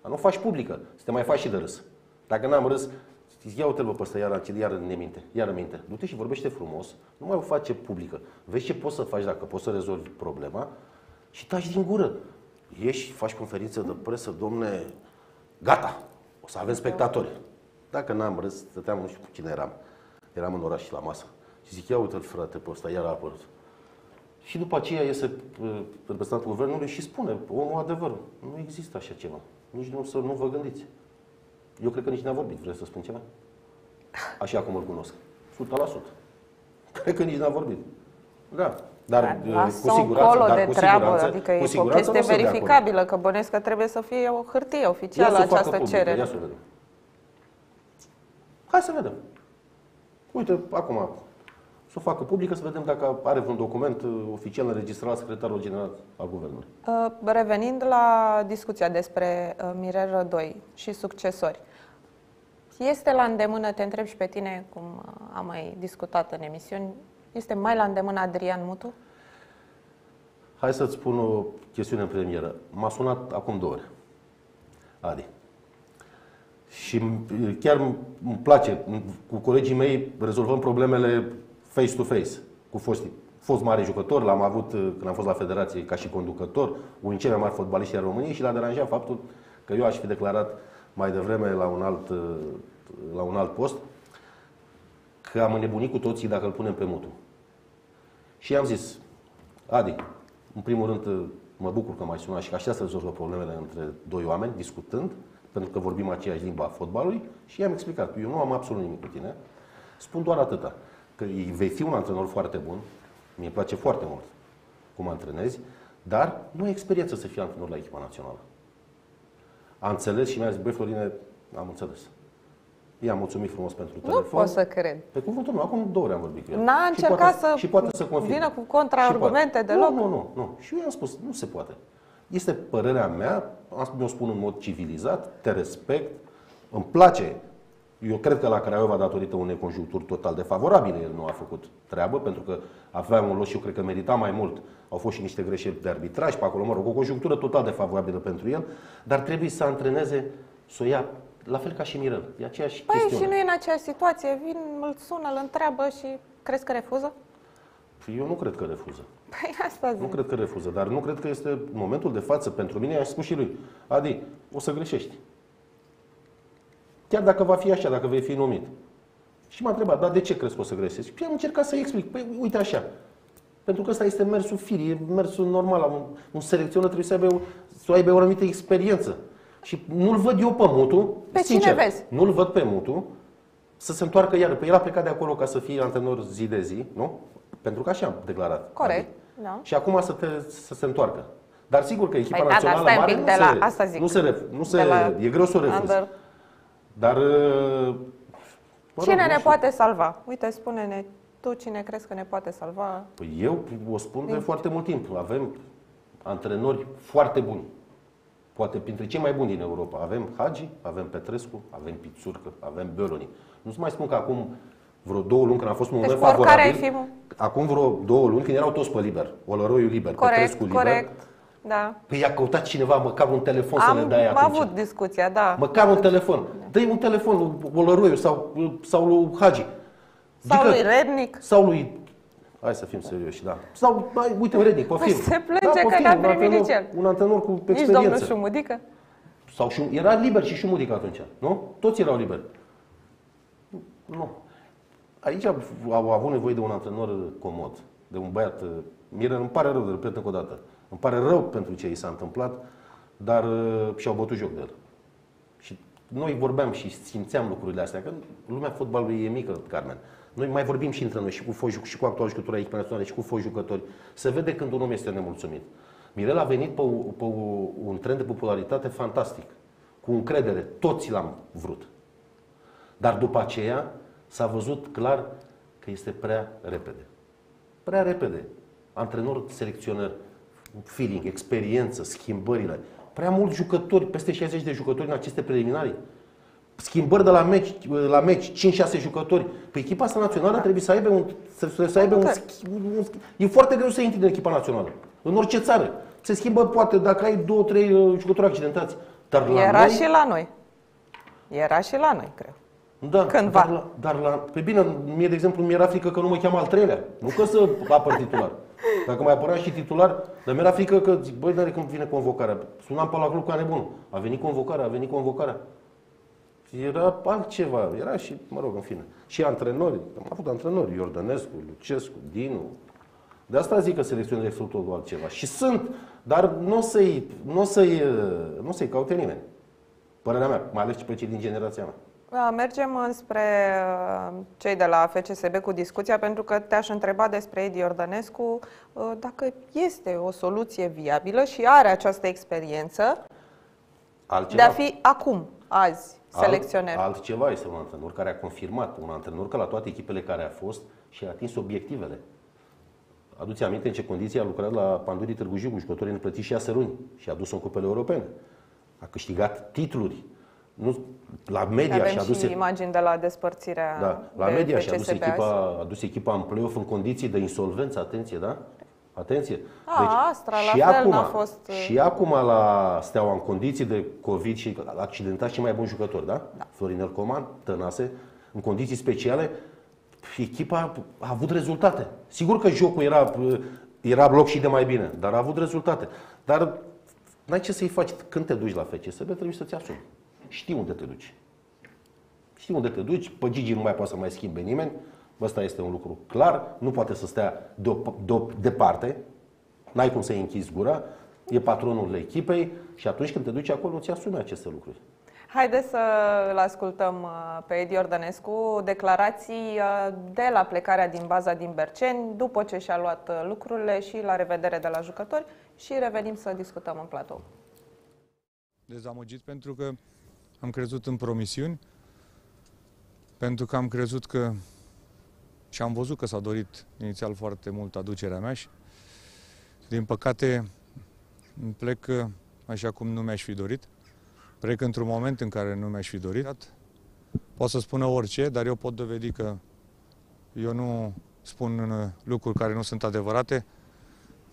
dar nu o faci publică, să te mai faci și de râs. Dacă n-am râs, ia uite-l bă pe ăsta, iar, iar în neminte, iar în minte. Du-te și vorbește frumos, nu mai o face publică. Vezi ce poți să faci dacă poți să rezolvi problema și taci din gură. Ieși, faci conferință de presă, domne, gata, o să avem spectatori. Dacă n-am râs, stăteam, nu știu cu cine eram, eram în oraș și la masă. Și zic, ia uite-l frate pe ăsta, iar a apărut. Și după aceea iese uh, reprezentantul guvernului și spune, omul adevărul, nu există așa ceva. Nici nu, să nu vă gândiți. Eu cred că nici n-a vorbit, vreți să spun ceva? Așa cum îl cunosc. 100%. Cred că nici n-a vorbit. Da. Dar Dar uh, lasă cu siguranță, încolo dar de cu treabă, siguranță, adică cu e o siguranță chestie nu o să dea acolo. verificabilă, că bănesc că trebuie să fie o hârtie Ia oficială să o facă această publică, cerere. Ia să o vedem. Hai să vedem. Uite, acum, să o facă publică, să vedem dacă are vreun document uh, oficial înregistrat la secretarul general al guvernului. Uh, Revenind la discuția despre uh, Mirel Rădoi și succesori, este la îndemână, te întreb și pe tine, cum uh, am mai discutat în emisiuni, este mai la îndemână Adrian Mutu? Hai să-ți spun o chestiune în premieră. M-a sunat acum două ore, Adi. Și m- chiar îmi place, m- cu colegii mei rezolvăm problemele face-to-face, cu foști, fost mare jucător, l-am avut uh, când am fost la federație ca și conducător, unul dintre cei mai mari fotbaliști ai României și l-a deranjat faptul că eu aș fi declarat mai devreme la un alt, uh, la un alt post că am înnebunit cu toții dacă îl punem pe mutu. Și i-am zis, Adi, în primul rând, mă bucur că m-ai sunat și că așa să rezolvă problemele între doi oameni, discutând, pentru că vorbim aceeași limba a fotbalului și i-am explicat. Eu nu am absolut nimic cu tine. Spun doar atâta, că vei fi un antrenor foarte bun, mie îmi place foarte mult cum antrenezi, dar nu ai experiență să fii antrenor la echipa națională. A înțeles și mi-a zis, băi Florine, am înțeles. I-am mulțumit frumos pentru Nu telefon. pot să cred. Pe cuvântul meu, acum două ore am vorbit cu el. N-a Și încercat poate- să și poate să confirme. vină cu contraargumente Și poate. deloc? Nu, nu, nu, nu. Și eu i-am spus, nu se poate. Este părerea mea, am- eu spun în mod civilizat, te respect, îmi place. Eu cred că la Craiova, datorită unei conjuncturi total defavorabile, el nu a făcut treabă, pentru că avea un lot și eu cred că merita mai mult. Au fost și niște greșeli de arbitraj pe acolo, mă rog, o conjunctură total defavorabilă pentru el, dar trebuie să antreneze, să o ia la fel ca și Mirel. E aceeași Păi chestiune. și nu e în aceeași situație. Vin, îl sună, îl întreabă și crezi că refuză? Eu nu cred că refuză. Păi asta zic. Nu cred că refuză, dar nu cred că este momentul de față pentru mine. I-aș spus și lui, Adi, o să greșești. Chiar dacă va fi așa, dacă vei fi numit. Și m-a întrebat, dar de ce crezi că o să greșești? Și am încercat să-i explic. Păi uite așa. Pentru că ăsta este mersul firii, e mersul normal. Un, un selecționer trebuie să aibă, să aibă o anumită experiență. Și nu-l văd eu pe mutu, Pe sincer, cine vezi? Nu-l văd pe mutu să se întoarcă iar. Păi el a plecat de acolo ca să fie antrenor zi de zi, nu? Pentru că așa am declarat. Corect, Adi. da. Și acum să, te, să se întoarcă. Dar sigur că echipa Păi da, dar națională stai un mare pic, nu de se, la- asta zic. nu se, ref, nu se De la e greu să o refuzi. Under- Dar uh, mă Cine rog, nu ne știu. poate salva? Uite, spune-ne, tu cine crezi că ne poate salva? Păi eu o spun de foarte mult timp. Avem antrenori foarte buni. Poate printre cei mai buni din Europa. Avem Hagi, avem Petrescu, avem Pițurcă, avem Beloni. Nu-ți mai spun că acum vreo două luni, când a fost un Deci moment cu oricare favorabil, ai fi- acum vreo două luni, când erau toți pe liber, Olăroiu liber, Corect, Petrescu liber, corect. Da. păi i-a căutat cineva măcar un telefon să le Am, dai am atunci. avut discuția, da. Măcar un telefon. Dă-i un telefon lui Olăroiu sau, sau lui Hagi. Sau Zică- lui Rednic. Sau lui... Hai să fim serioși, da. Sau, hai, uite, un rednic, pe Păi film. se plânge da, pe că film, n-a un primit antrenor- nici el. Un antrenor cu Nici domnul experiență. Șumudică. Sau și, era liber și Șumudic atunci, nu? Toți erau liberi. Nu. Aici au avut nevoie de un antrenor comod, de un băiat. Mie îmi pare rău de repet încă o dată. Îmi pare rău pentru ce i s-a întâmplat, dar uh, și-au bătut joc de el. Și noi vorbeam și simțeam lucrurile astea, că lumea fotbalului e mică, Carmen. Noi mai vorbim și între noi, și cu foști, și cu actual jucători ai echipei naționale, și cu foști jucători. Se vede când un om este nemulțumit. Mirel a venit pe, o- pe o- un trend de popularitate fantastic, cu încredere. Toți l-am vrut. Dar după aceea s-a văzut clar că este prea repede. prea repede. Antrenor, selecționer, feeling, experiență, schimbările. Prea mulți jucători, peste 60 de jucători în aceste preliminari. Schimbări de la meci, la meci 5-6 jucători. Pe echipa asta națională trebuie să aibă un, să, să aibă un, schi- un, un, E foarte greu să intri în echipa națională. În orice țară. Se schimbă poate dacă ai 2-3 uh, jucători accidentați. Dar la Era noi, și la noi. Era și la noi, cred. da, Cândva. Dar la, dar la, pe bine, mie de exemplu mi-era frică că nu mă cheamă al treilea. Nu că să apăr titular. Dacă mai apărea și titular, dar mi-era frică că, zic, băi, dar când vine convocarea? Sunam pe la club ca nebunul. A venit convocarea, a venit convocarea. Era altceva, era și, mă rog, în fine. Și antrenori, am avut antrenori, Iordănescu, Lucescu, Dinu. De asta zic că selecționele sunt totul altceva. Și sunt, dar nu o să-i, nu o să-i, nu o să-i caute nimeni. Părerea mea, mai ales și pe cei din generația mea. Da, mergem înspre uh, cei de la FCSB cu discuția, pentru că te-aș întreba despre Edi Iordănescu uh, dacă este o soluție viabilă și are această experiență Altceva, de a fi acum, azi, selecționer. Alt, altceva este un antrenor care a confirmat, un antrenor că la toate echipele care a fost și a atins obiectivele. Aduți aminte în ce condiții a lucrat la Pandurii Târgu Jiu cu jucătorii neplătiți șase luni și a dus în cupele europene. A câștigat titluri. Nu, la media Avem și a dus și imagini de la despărțirea da, la de media și a dus, FCSB azi. echipa, a dus echipa în play-off în condiții de insolvență, atenție, da? Atenție. A, Astra, la și fel, acum, n-a fost, uh, Și acum la Steaua, în condiții de COVID și accidentat și mai bun jucător, da? da. Florinel Coman, Tănase, în condiții speciale, echipa a avut rezultate. Sigur că jocul era, era bloc și de mai bine, dar a avut rezultate. Dar n-ai ce să-i faci. Când te duci la FCSB, trebuie să-ți asumi. Știi unde te duci. Știi unde te duci, pe Gigi nu mai poate să mai schimbe nimeni, ăsta este un lucru clar, nu poate să stea de- de- departe, n-ai cum să-i închizi gura, e patronul echipei și atunci când te duci acolo, ți asumi aceste lucruri. Haideți să îl ascultăm uh, pe Edi Ordănescu, declarații uh, de la plecarea din baza din Berceni, după ce și-a luat uh, lucrurile și la revedere de la jucători și revenim să discutăm în platou. dezamăgit pentru că am crezut în promisiuni, pentru că am crezut că și am văzut că s-a dorit inițial foarte mult aducerea mea și din păcate plec uh, așa cum nu mi-aș fi dorit. Plec într-un moment în care nu mi-aș fi dorit. Pot să spună orice, dar eu pot dovedi că eu nu spun uh, lucruri care nu sunt adevărate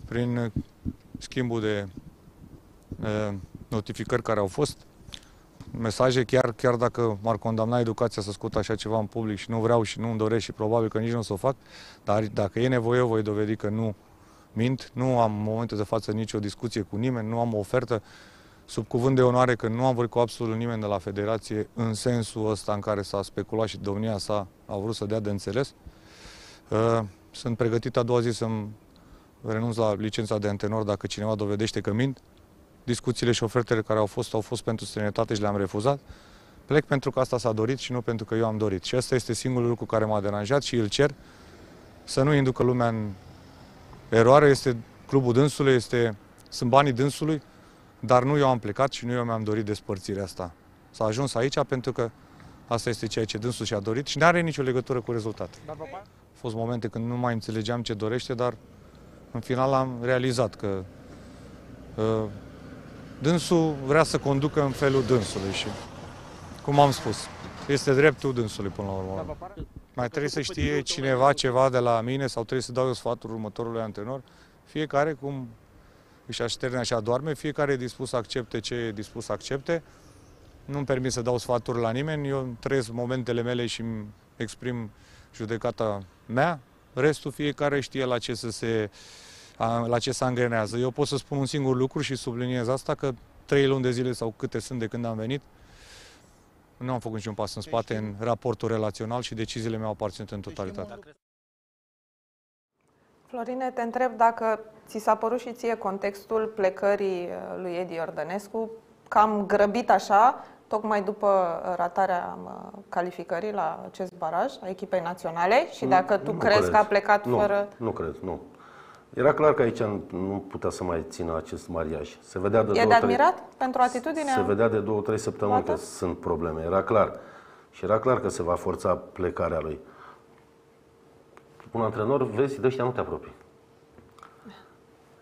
prin uh, schimbul de uh, notificări care au fost, mesaje, chiar, chiar dacă m-ar condamna educația să scot așa ceva în public și nu vreau și nu îmi doresc și probabil că nici nu o să o fac, dar dacă e nevoie, eu voi dovedi că nu mint, nu am în momentul de față nicio discuție cu nimeni, nu am o ofertă, sub cuvânt de onoare că nu am vorbit cu absolut nimeni de la federație în sensul ăsta în care s-a speculat și domnia sa a vrut să dea de înțeles. Uh, Sunt pregătit a doua zi să-mi renunț la licența de antrenor dacă cineva dovedește că mint discuțiile și ofertele care au fost, au fost pentru străinătate și le-am refuzat. Plec pentru că asta s-a dorit și nu pentru că eu am dorit. Și asta este singurul lucru care m-a deranjat și îl cer să nu inducă lumea în eroare. Este clubul dânsului, este, sunt banii dânsului, dar nu eu am plecat și nu eu mi-am dorit despărțirea asta. S-a ajuns aici pentru că asta este ceea ce dânsul și-a dorit și nu are nicio legătură cu rezultatul. Au fost momente când nu mai înțelegeam ce dorește, dar în final am realizat că uh, Dânsul vrea să conducă în felul dânsului și, cum am spus, este dreptul dânsului până la urmă. Mai trebuie să știe cineva ceva de la mine sau trebuie să dau eu sfatul următorului antrenor. Fiecare cum își așterne așa doarme, fiecare e dispus să accepte ce e dispus să accepte. Nu-mi permit să dau sfaturi la nimeni, eu trăiesc momentele mele și îmi exprim judecata mea. Restul fiecare știe la ce să se a- la ce se angrenează. Eu pot să spun un singur lucru și subliniez asta, că trei luni de zile sau câte sunt de când am venit, nu am făcut niciun pas în spate în raportul relațional și deciziile mele au aparținut în totalitate. Florine, te întreb dacă ți s-a părut și ție contextul plecării uh, lui Edi Ordănescu cam grăbit așa, tocmai după ratarea uh, calificării la acest baraj a echipei naționale și dacă tu Nu crezi cred. că a plecat nu, fără... Nu cred, nu. Era clar că aici nu putea să mai țină acest mariaj. Se vedea de E două, de trei- admirat pentru atitudinea? Se vedea de două, trei săptămâni că luată? sunt probleme. Era clar. Și era clar că se va forța plecarea lui. un antrenor, vezi, de ăștia nu te apropii.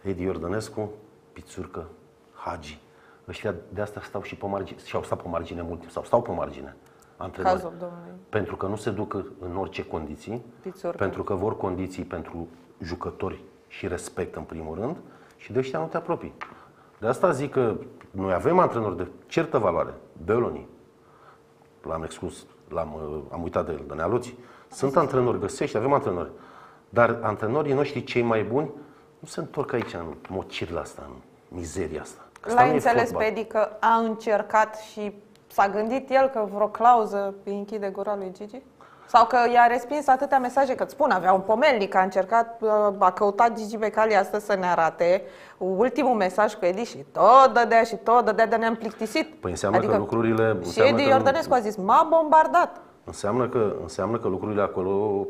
Edi Iordănescu, Pițurcă, Hagi. Ăștia de asta stau și pe margine, și au stat pe margine mult timp, sau stau pe margine. Antrenori. Cazul domnului. Pentru că nu se duc în orice condiții, Pițurcă. pentru că vor condiții pentru jucători și respect în primul rând și de ăștia nu te apropii. De asta zic că noi avem antrenori de certă valoare. Beloni, l-am exclus, l-am, uh, am uitat de el, de Nealuți. Sunt antrenori, găsești, avem antrenori. Dar antrenorii noștri cei mai buni nu se întorc aici în mocirla asta, în mizeria asta. Că asta L-ai nu e înțeles fotbal. pe Edi că a încercat și s-a gândit el că vreo clauză îi închide gura lui Gigi? Sau că i-a respins atâtea mesaje, că îți spun, avea un pomelnic, a încercat, uh, a căutat Gigi Becali astăzi să ne arate ultimul mesaj cu Edi și tot dădea și tot dădea de ne-am plictisit. Păi înseamnă că lucrurile- Și înseamnă Edi că- Iordănescu a zis, m-a bombardat. Înseamnă că, înseamnă că lucrurile acolo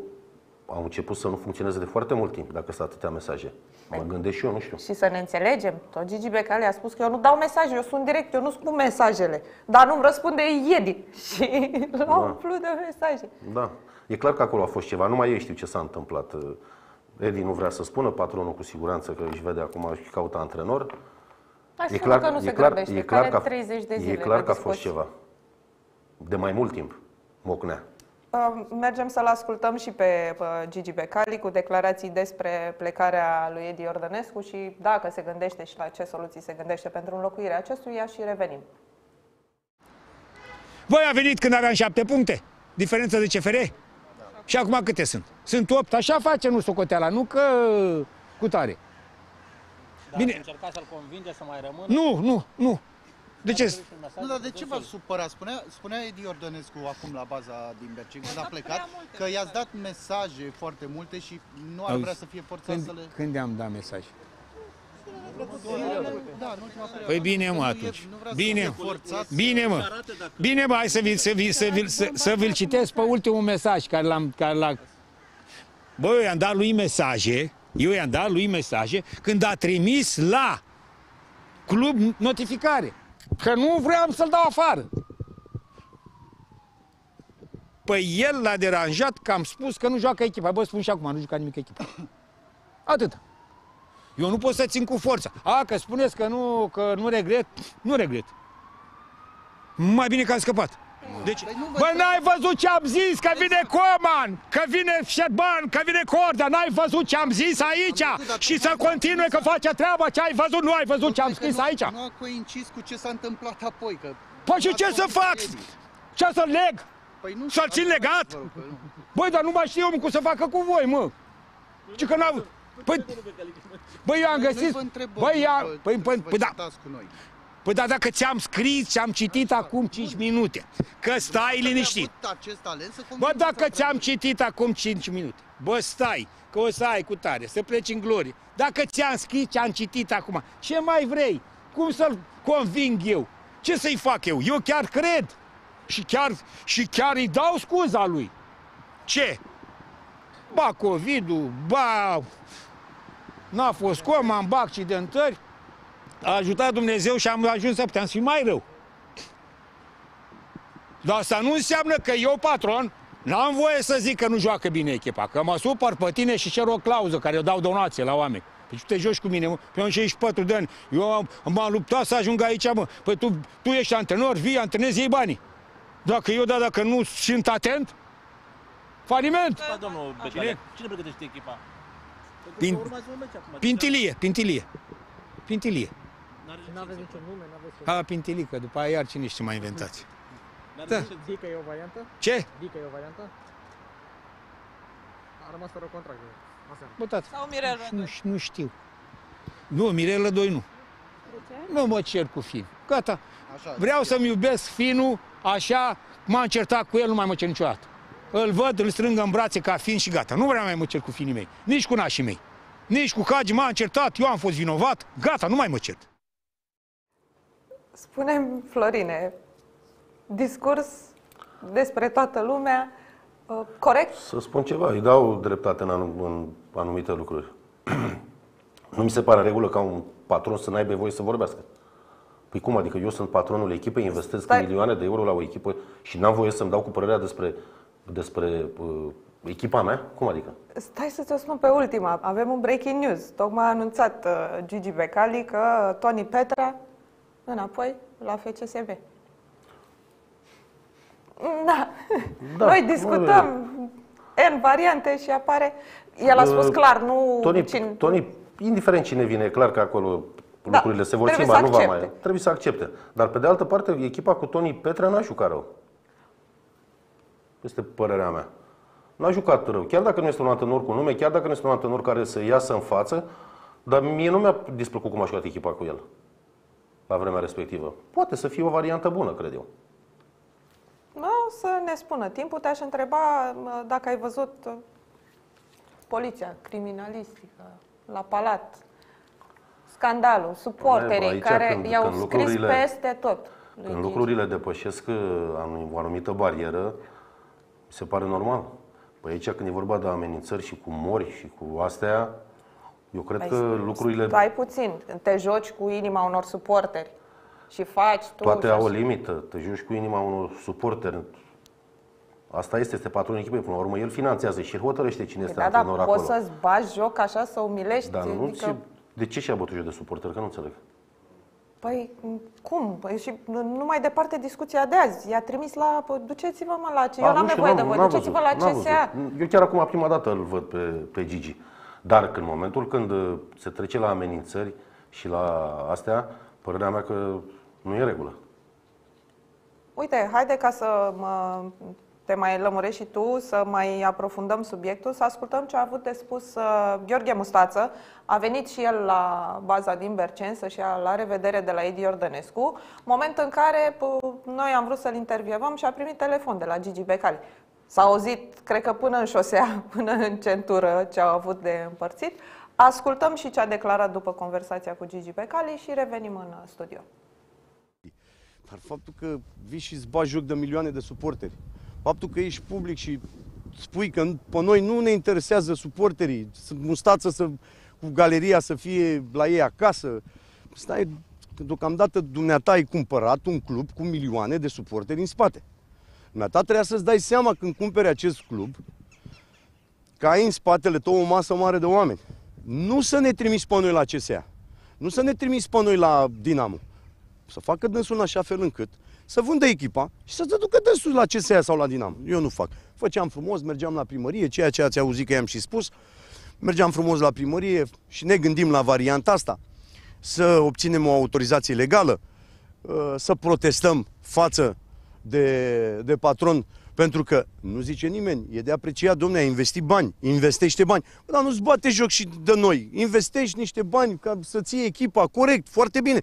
au început să nu funcționeze de foarte mult timp, dacă sunt atâtea mesaje. Mă gândesc și eu, nu știu. Și să ne înțelegem, tot Gigi Becali a spus că eu nu dau mesaje, eu sunt direct, eu nu spun mesajele, dar nu-mi răspunde Edi. *laughs* Și l-au umplut de mesaje. Da. E clar că acolo a fost ceva, numai ei știu ce s-a întâmplat. Edi nu vrea să spună, patronul cu siguranță că își vede acum și caută antrenor. Hai E să clar, că nu se e clar, grăbește, e clar care că, a- 30 de zile e clar la că a fost dispoziție. ceva. De mai mult timp. Mocnea. Uh, Mergem să-l ascultăm și pe uh, Gigi Becali cu declarații despre plecarea lui Edi Ordănescu și dacă se gândește și la ce soluții se gândește pentru înlocuirea acestuia și revenim. Voi a venit când aveam șapte puncte, diferență de CFR. Și acum câte sunt? Sunt opt, așa face nu socoteala, nu că cu tare. Dar Bine. Bine. încercați să-l convinge să mai rămână? Nu, nu, nu. De ce? Nu, dar de ce v-ați supărat? Spunea, spunea Edi Iordănescu acum la baza din Bercen, când a plecat, că i-ați dat mesaje foarte multe și nu ar Auzi, vrea să fie forțat Când, să le... când i-am dat mesaj? Da, în ultima perioadă. Păi bine, mă, Nu e- atunci. nu vrea să Bine. fie forțat. Bine, mă. Bine, mă, hai să vi, să vi, să vi, să, să vi-l citesc pe ultimul mesaj care l-am... Care l-a... Bă, eu i-am dat lui mesaje, eu i-am dat lui mesaje când a trimis la club notificare. Că nu vreau să-l dau afară. Păi el l-a deranjat că am spus că nu joacă echipa. Bă, spun și acum, nu juca nimic echipa. Atât. Eu nu pot să țin cu forța. A, că spuneți că nu, că nu regret. Nu regret. Mai bine că am scăpat. Deci, bă, n-ai văzut ce am zis, că vine Coman, că vine Șerban, că vine Cordea, n-ai văzut ce am zis aici și să continue că face treaba ce ai văzut, nu ai văzut ce am Cred că scris nu- aici. Nu a coincis cu ce s-a întâmplat apoi. Că Păi și nu ce a să coincis fac? Edi. Ce să leg? Păi nu, Să-l țin asta legat? vă rog, că nu. Băi, dar nu mai știu eu cum să facă cu voi, mă. Ce că n-am... Păi, băi, eu am Noi găsit... vă întrebăm, Băi, ia... vă- Păi, să păi, vă păi, da, certați cu noi. Păi da, dacă ți-am scris și am citit acum 5 minute, că stai Dacă liniștit. ai avut acest talent să Bă, convingeți dacă antrenorul. ți-am citit acum 5 minute, bă, stai, că o să ai cu tare, să pleci în glorie. Dacă ți-am scris ce am citit acum, ce mai vrei? Cum să-l conving eu? Ce să-i fac eu? Eu chiar cred. Și chiar, și chiar îi dau scuza lui. Ce? Ba covid ba... N-a fost com, am ba accidentări. A ajutat Dumnezeu și am ajuns să puteam să fi mai rău. Dar asta nu înseamnă că eu, patron, n-am voie să zic că nu joacă bine echipa, că mă supăr pe tine și cer o clauză care o dau donație la oameni. Păi tu te joci cu mine, mă, pe am 64 de ani, eu am, m-am luptat să ajung aici, mă. Păi tu, tu ești antrenor, vii, antrenezi, iei banii. Dacă eu, da, dacă nu sunt atent, faliment. Da, domnul Becali, Cine? cine pregătește echipa? Pentru Pin- că urmează un meci acum. Pintilie, pintilie. Pintilie. N-are Nu aveți niciun nume, nu aveți Ha, pintilică, după aia iar cine știe ce mai inventați. N-are Da. nici- Dică e o variantă? Ce? Dică e o variantă? A rămas fără contract. Aseară. Bă, tată, Sau Mirel nu, nu știu. Nu, Mirela 2 nu. Nu mă cer cu fin. Gata. Așa, Vreau să-mi iubesc finul așa, m-am certat cu el, nu mai mă cer niciodată. Îl văd, îl strâng în brațe ca fin și gata. Nu vreau mai mă cer cu finii mei. Nici cu nașii mei. Nici cu Hagi m-am certat, eu am fost vinovat. Gata, nu mai mă cert. Spune Florine, discurs despre toată lumea, uh, corect? Să spun ceva, îi dau dreptate în, anum, în anumite lucruri. *clears throat* nu mi se pare în regulă ca un patron să n-aibă voie să vorbească. Păi cum adică eu sunt patronul echipei, investesc Stai. milioane de euro la o echipă și n-am voie să-mi dau cu părerea despre, despre uh, Echipa mea? Cum adică? Stai să ți-o spun pe ultima. Avem un breaking news. Tocmai a anunțat uh, Gigi Becali că Toni Petra înapoi la FCSB. Da. Da, Noi mă, discutăm N variante și apare... El a spus Uh, clar, nu... Toni, cine- Toni, indiferent cine vine, e clar că acolo Da, lucrurile se vor trebuie schimba, să nu va accepte. mai... Trebuie să accepte. Dar pe de altă parte, echipa cu Toni Petre n-a jucat rău. Este părerea mea. N-a jucat rău. Chiar dacă nu este un antrenor cu nume, chiar dacă nu este un antrenor care să iasă în față, dar mie nu mi-a displăcut cum a jucat echipa cu el la vremea respectivă. Poate să fie o variantă bună, cred eu. Da, să ne spună timpul. Te-aș întreba mă, dacă ai văzut uh, poliția criminalistică la Palat, scandalul, suporterii Aici, care când- i-au când scris lucrurile- peste tot. lui Când Gigi. lucrurile depășesc uh, anum- o anumită barieră, mi se pare normal. Păi aici când e vorba de amenințări și cu mori și cu astea, eu cred Păi, că lucrurile Stai puțin, te joci cu inima unor suporteri și faci tu... toate și au o așa. limită. Te joci cu inima unor suporteri. Asta este, este patronul echipei. Până la urmă, el finanțează și el hotărăște cine este Păi da, antrenor dar acolo. poți să-ți bagi joc așa, să umilești? Dar nu, adică, și de ce și-a bătut joc de suporteri? Că nu înțeleg. Păi cum? Păi și nu mai departe discuția de azi. I-a trimis la... pă, Duceți-vă mă la ce... Eu A, n-am nu știu, nevoie de n-am- voi. n-am Duceți-vă văzut, la n-am CSA. văzut. Eu chiar acum prima dată îl văd pe, pe Gigi. Dar în momentul când uh, se trece la amenințări și la astea, părerea mea că nu e regulă. Uite, haide ca să mă, te mai lămurești și tu, să mai aprofundăm subiectul, să ascultăm ce a avut de spus uh, Gheorghe Mustață. A venit și el la baza din Bercen să-și ia la revedere de la Edi Ordănescu, moment în care p- noi am vrut să-l intervievăm și a primit telefon de la Gigi Becali. S-a auzit, cred că până în șosea, *laughs* până în centură ce au avut de împărțit. Ascultăm și ce a declarat după conversația cu Gigi Becali și revenim în uh, studio. Dar faptul că vii și îți bagi joc de milioane de suporteri, faptul că ești public și spui că pe noi nu ne interesează suporterii, să- mustață să, cu galeria să fie la ei acasă, stai, deocamdată dumneata ai cumpărat un club cu milioane de suporteri în spate. Dumneata trebuia să-ți dai seama când cumperi acest club că ai în spatele tău o masă mare de oameni. Nu să ne trimiți pe noi la CSA, nu să ne trimiți pe noi la Dinamo, să facă dânsul în așa fel încât să vândă echipa și să se ducă dânsul la CSA sau la Dinamo. Eu nu fac. Făceam frumos, mergeam la primărie, ceea ce ați auzit că i-am și spus. Mergeam frumos la primărie și ne gândim la varianta asta. Să obținem o autorizație legală, uh, să protestăm față de, de patron, pentru că nu zice nimeni, e de apreciat, domne, a investit bani, investește bani. Bă, dar nu-ți bate joc și de noi. Investești niște bani ca să ții echipa, corect, foarte bine.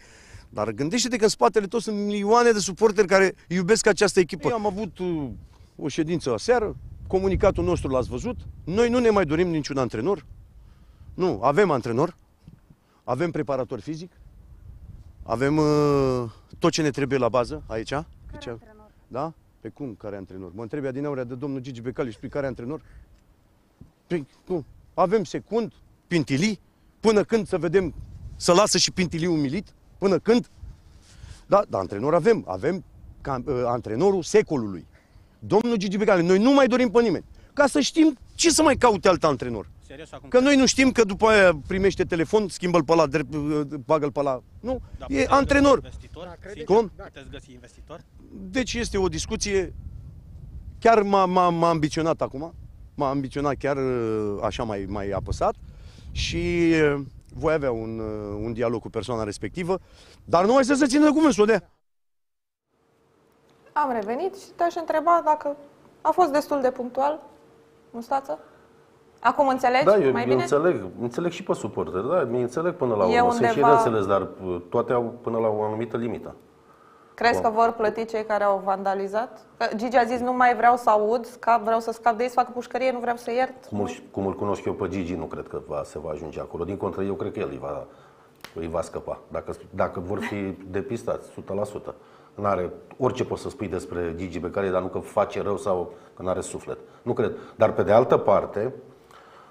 Dar gândește-te că în spatele tău sunt milioane de suporteri care iubesc această echipă. Am avut uh, o ședință aseară, comunicatul nostru l-ați văzut. Noi nu ne mai dorim niciun antrenor. Nu, avem antrenor, avem preparator fizic, avem uh, tot ce ne trebuie la bază aici. Care antrenor? Da? Pe cum care antrenor? Mă întrebi Adinaurea de domnul Gigi Becali și spui care antrenor? Păi, cum? Avem secund, Pintili, până când să vedem, să lasă și Pintili umilit? Până când? Da, dar antrenor avem. Avem ca, uh, antrenorul secolului. Domnul Gigi Becali. Noi nu mai dorim pe nimeni. Ca să știm ce să mai caute alt antrenor. Serios acum. Că noi nu știm că după aia primește telefon, schimbă-l pe la, drept, uh, bagă-l pe la... Nu, Da, e puteți antrenor. găsi Investitor? Sincer, Cum? Puteți găsi investitor? Deci este o discuție, chiar m-a, m-a, m-a ambiționat acum, m-a ambiționat chiar uh, așa mai, mai apăsat și uh, voi avea un, uh, un dialog cu persoana respectivă, dar numai să se țină de cuvânt, să o dea. Am revenit și te-aș întreba dacă a fost destul de punctual, Mustață? Acum înțelegi Da, eu, mai eu bine? înțeleg, înțeleg și pe suporteri, da, mi înțeleg până la E urmă. Sunt și undeva- rețeles, dar uh, toate au până la o anumită limită. Crezi că vor plăti cei care au vandalizat? Că Gigi a zis, nu mai vreau să aud, scap, vreau să scap de ei, să facă pușcărie, nu vreau să iert. Cum îl, cum îl cunosc eu pe Gigi, nu cred că va, se va ajunge acolo. Din contră, eu cred că el îi va, îi va scăpa. Dacă, dacă vor fi depistați, 100%. N-are, orice poți să spui despre Gigi pe care, dar nu că face rău sau că nu are suflet. Nu cred. Dar pe de altă parte,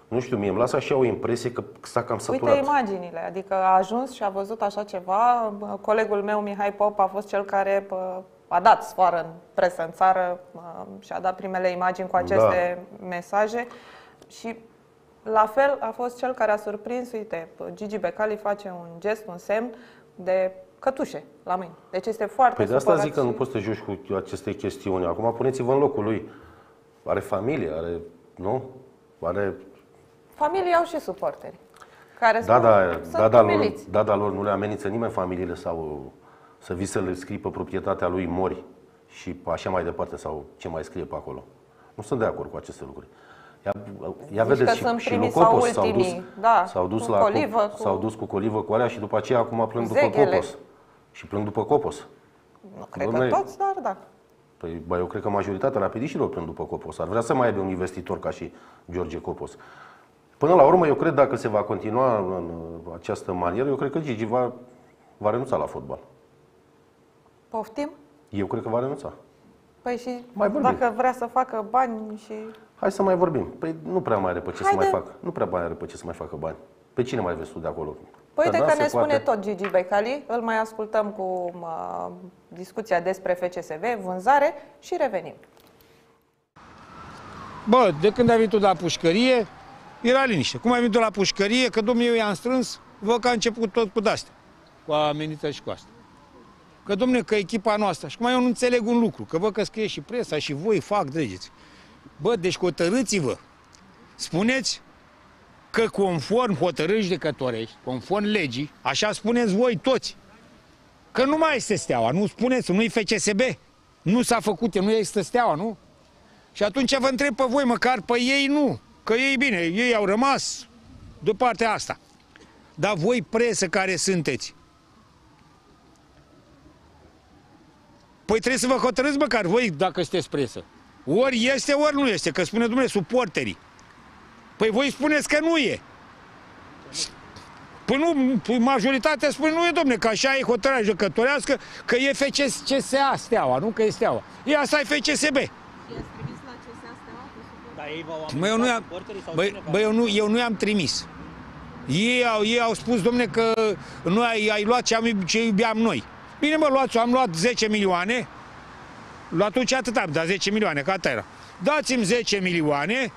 nu știu, mie îmi lasă așa o impresie că s-a cam săturat. Uite imaginile, adică a ajuns și a văzut așa ceva. Colegul meu, Mihai Pop, a fost cel care pă, a dat sfoară în presă în țară uh, și a dat primele imagini cu aceste mesaje și la fel a fost cel care a surprins, uite, Gigi Becali face un gest, un semn de cătușe la mâini. Deci este foarte Păi de asta supărat zic că nu și- poți să te joci cu aceste chestiuni. Acum puneți-vă în locul lui. Are familie, are, nu? Are Familii au și suporteri. Care Da, spun, da, sunt da, da, lor, umiliți. da, da, lor nu le amenință nimeni familiile sau să vii să le scrii pe proprietatea lui mori și așa mai departe sau ce mai scrie pe acolo. Nu sunt de acord cu aceste lucruri. Ia, ia Zici vedeți că și, sunt și primiți lui Copos sau s-au dus, ultimii, da, s-au dus cu la colivă, cu- s-au dus cu colivă cu alea și după aceea acum plâng după Zeghele. Copos. Și plâng după Copos. Nu cred Dom'le, că toți, dar da. Păi, bă, eu cred că majoritatea rapidiștilor plâng după Copos. Ar vrea să mai aibă un investitor ca și George Copos. Până la urmă, eu cred dacă se va continua în această manieră, eu cred că Gigi va, va renunța la fotbal. Poftim? Eu cred că va renunța. Păi și Mai vorbim. dacă vrea să facă bani și... Hai să mai vorbim. Păi nu prea mai are pe ce să Haide. mai facă. Nu prea mai are pe ce să mai facă bani. Pe cine mai vezi tu de acolo? Păi uite da, că se ne spune poate. tot Gigi Becali, îl mai ascultăm cu uh, discuția despre FCSB, vânzare și revenim. Bă, de când ai venit tu la pușcărie, era liniște. Cum ai venit tu la pușcărie, că domnule, eu i-am strâns, văd că a început tot cu astea, cu amenințări și cu asta. Că, domnule, că echipa noastră, și cum eu nu înțeleg un lucru, că văd că scrie și presa și voi fac dregeți. Bă, deci hotărâți-vă. Spuneți că conform hotărâri judecătorești, conform legii, așa spuneți voi toți, că nu mai este steaua, nu spuneți, nu-i FCSB, nu s-a făcut, nu există steaua, nu? Și atunci vă întreb pe voi, măcar pe ei nu. Că ei, bine, ei au rămas de partea asta. Dar voi, presă care sunteți, păi trebuie să vă hotărâți măcar voi dacă sunteți presă. Ori este, ori nu este, că spune dumneavoastră suporterii. Păi voi spuneți că nu e. Păi nu, păi majoritatea spune nu e, domne, că așa e hotărârea jucătorească, că e FCSA steaua, nu că e steaua. E asta e FCSB. Dar ei v-au Mă, eu nu i-am, suporterii sau bă, cine v-a- bă, eu nu, eu nu i-am trimis. Ei au, ei au spus, domne, că nu ai, ai luat ce, am, ce iubeam noi. Bine, mă, luați am luat 10 milioane. La atunci atât am, dar 10 milioane, ca atâta era. Dați-mi 10 milioane,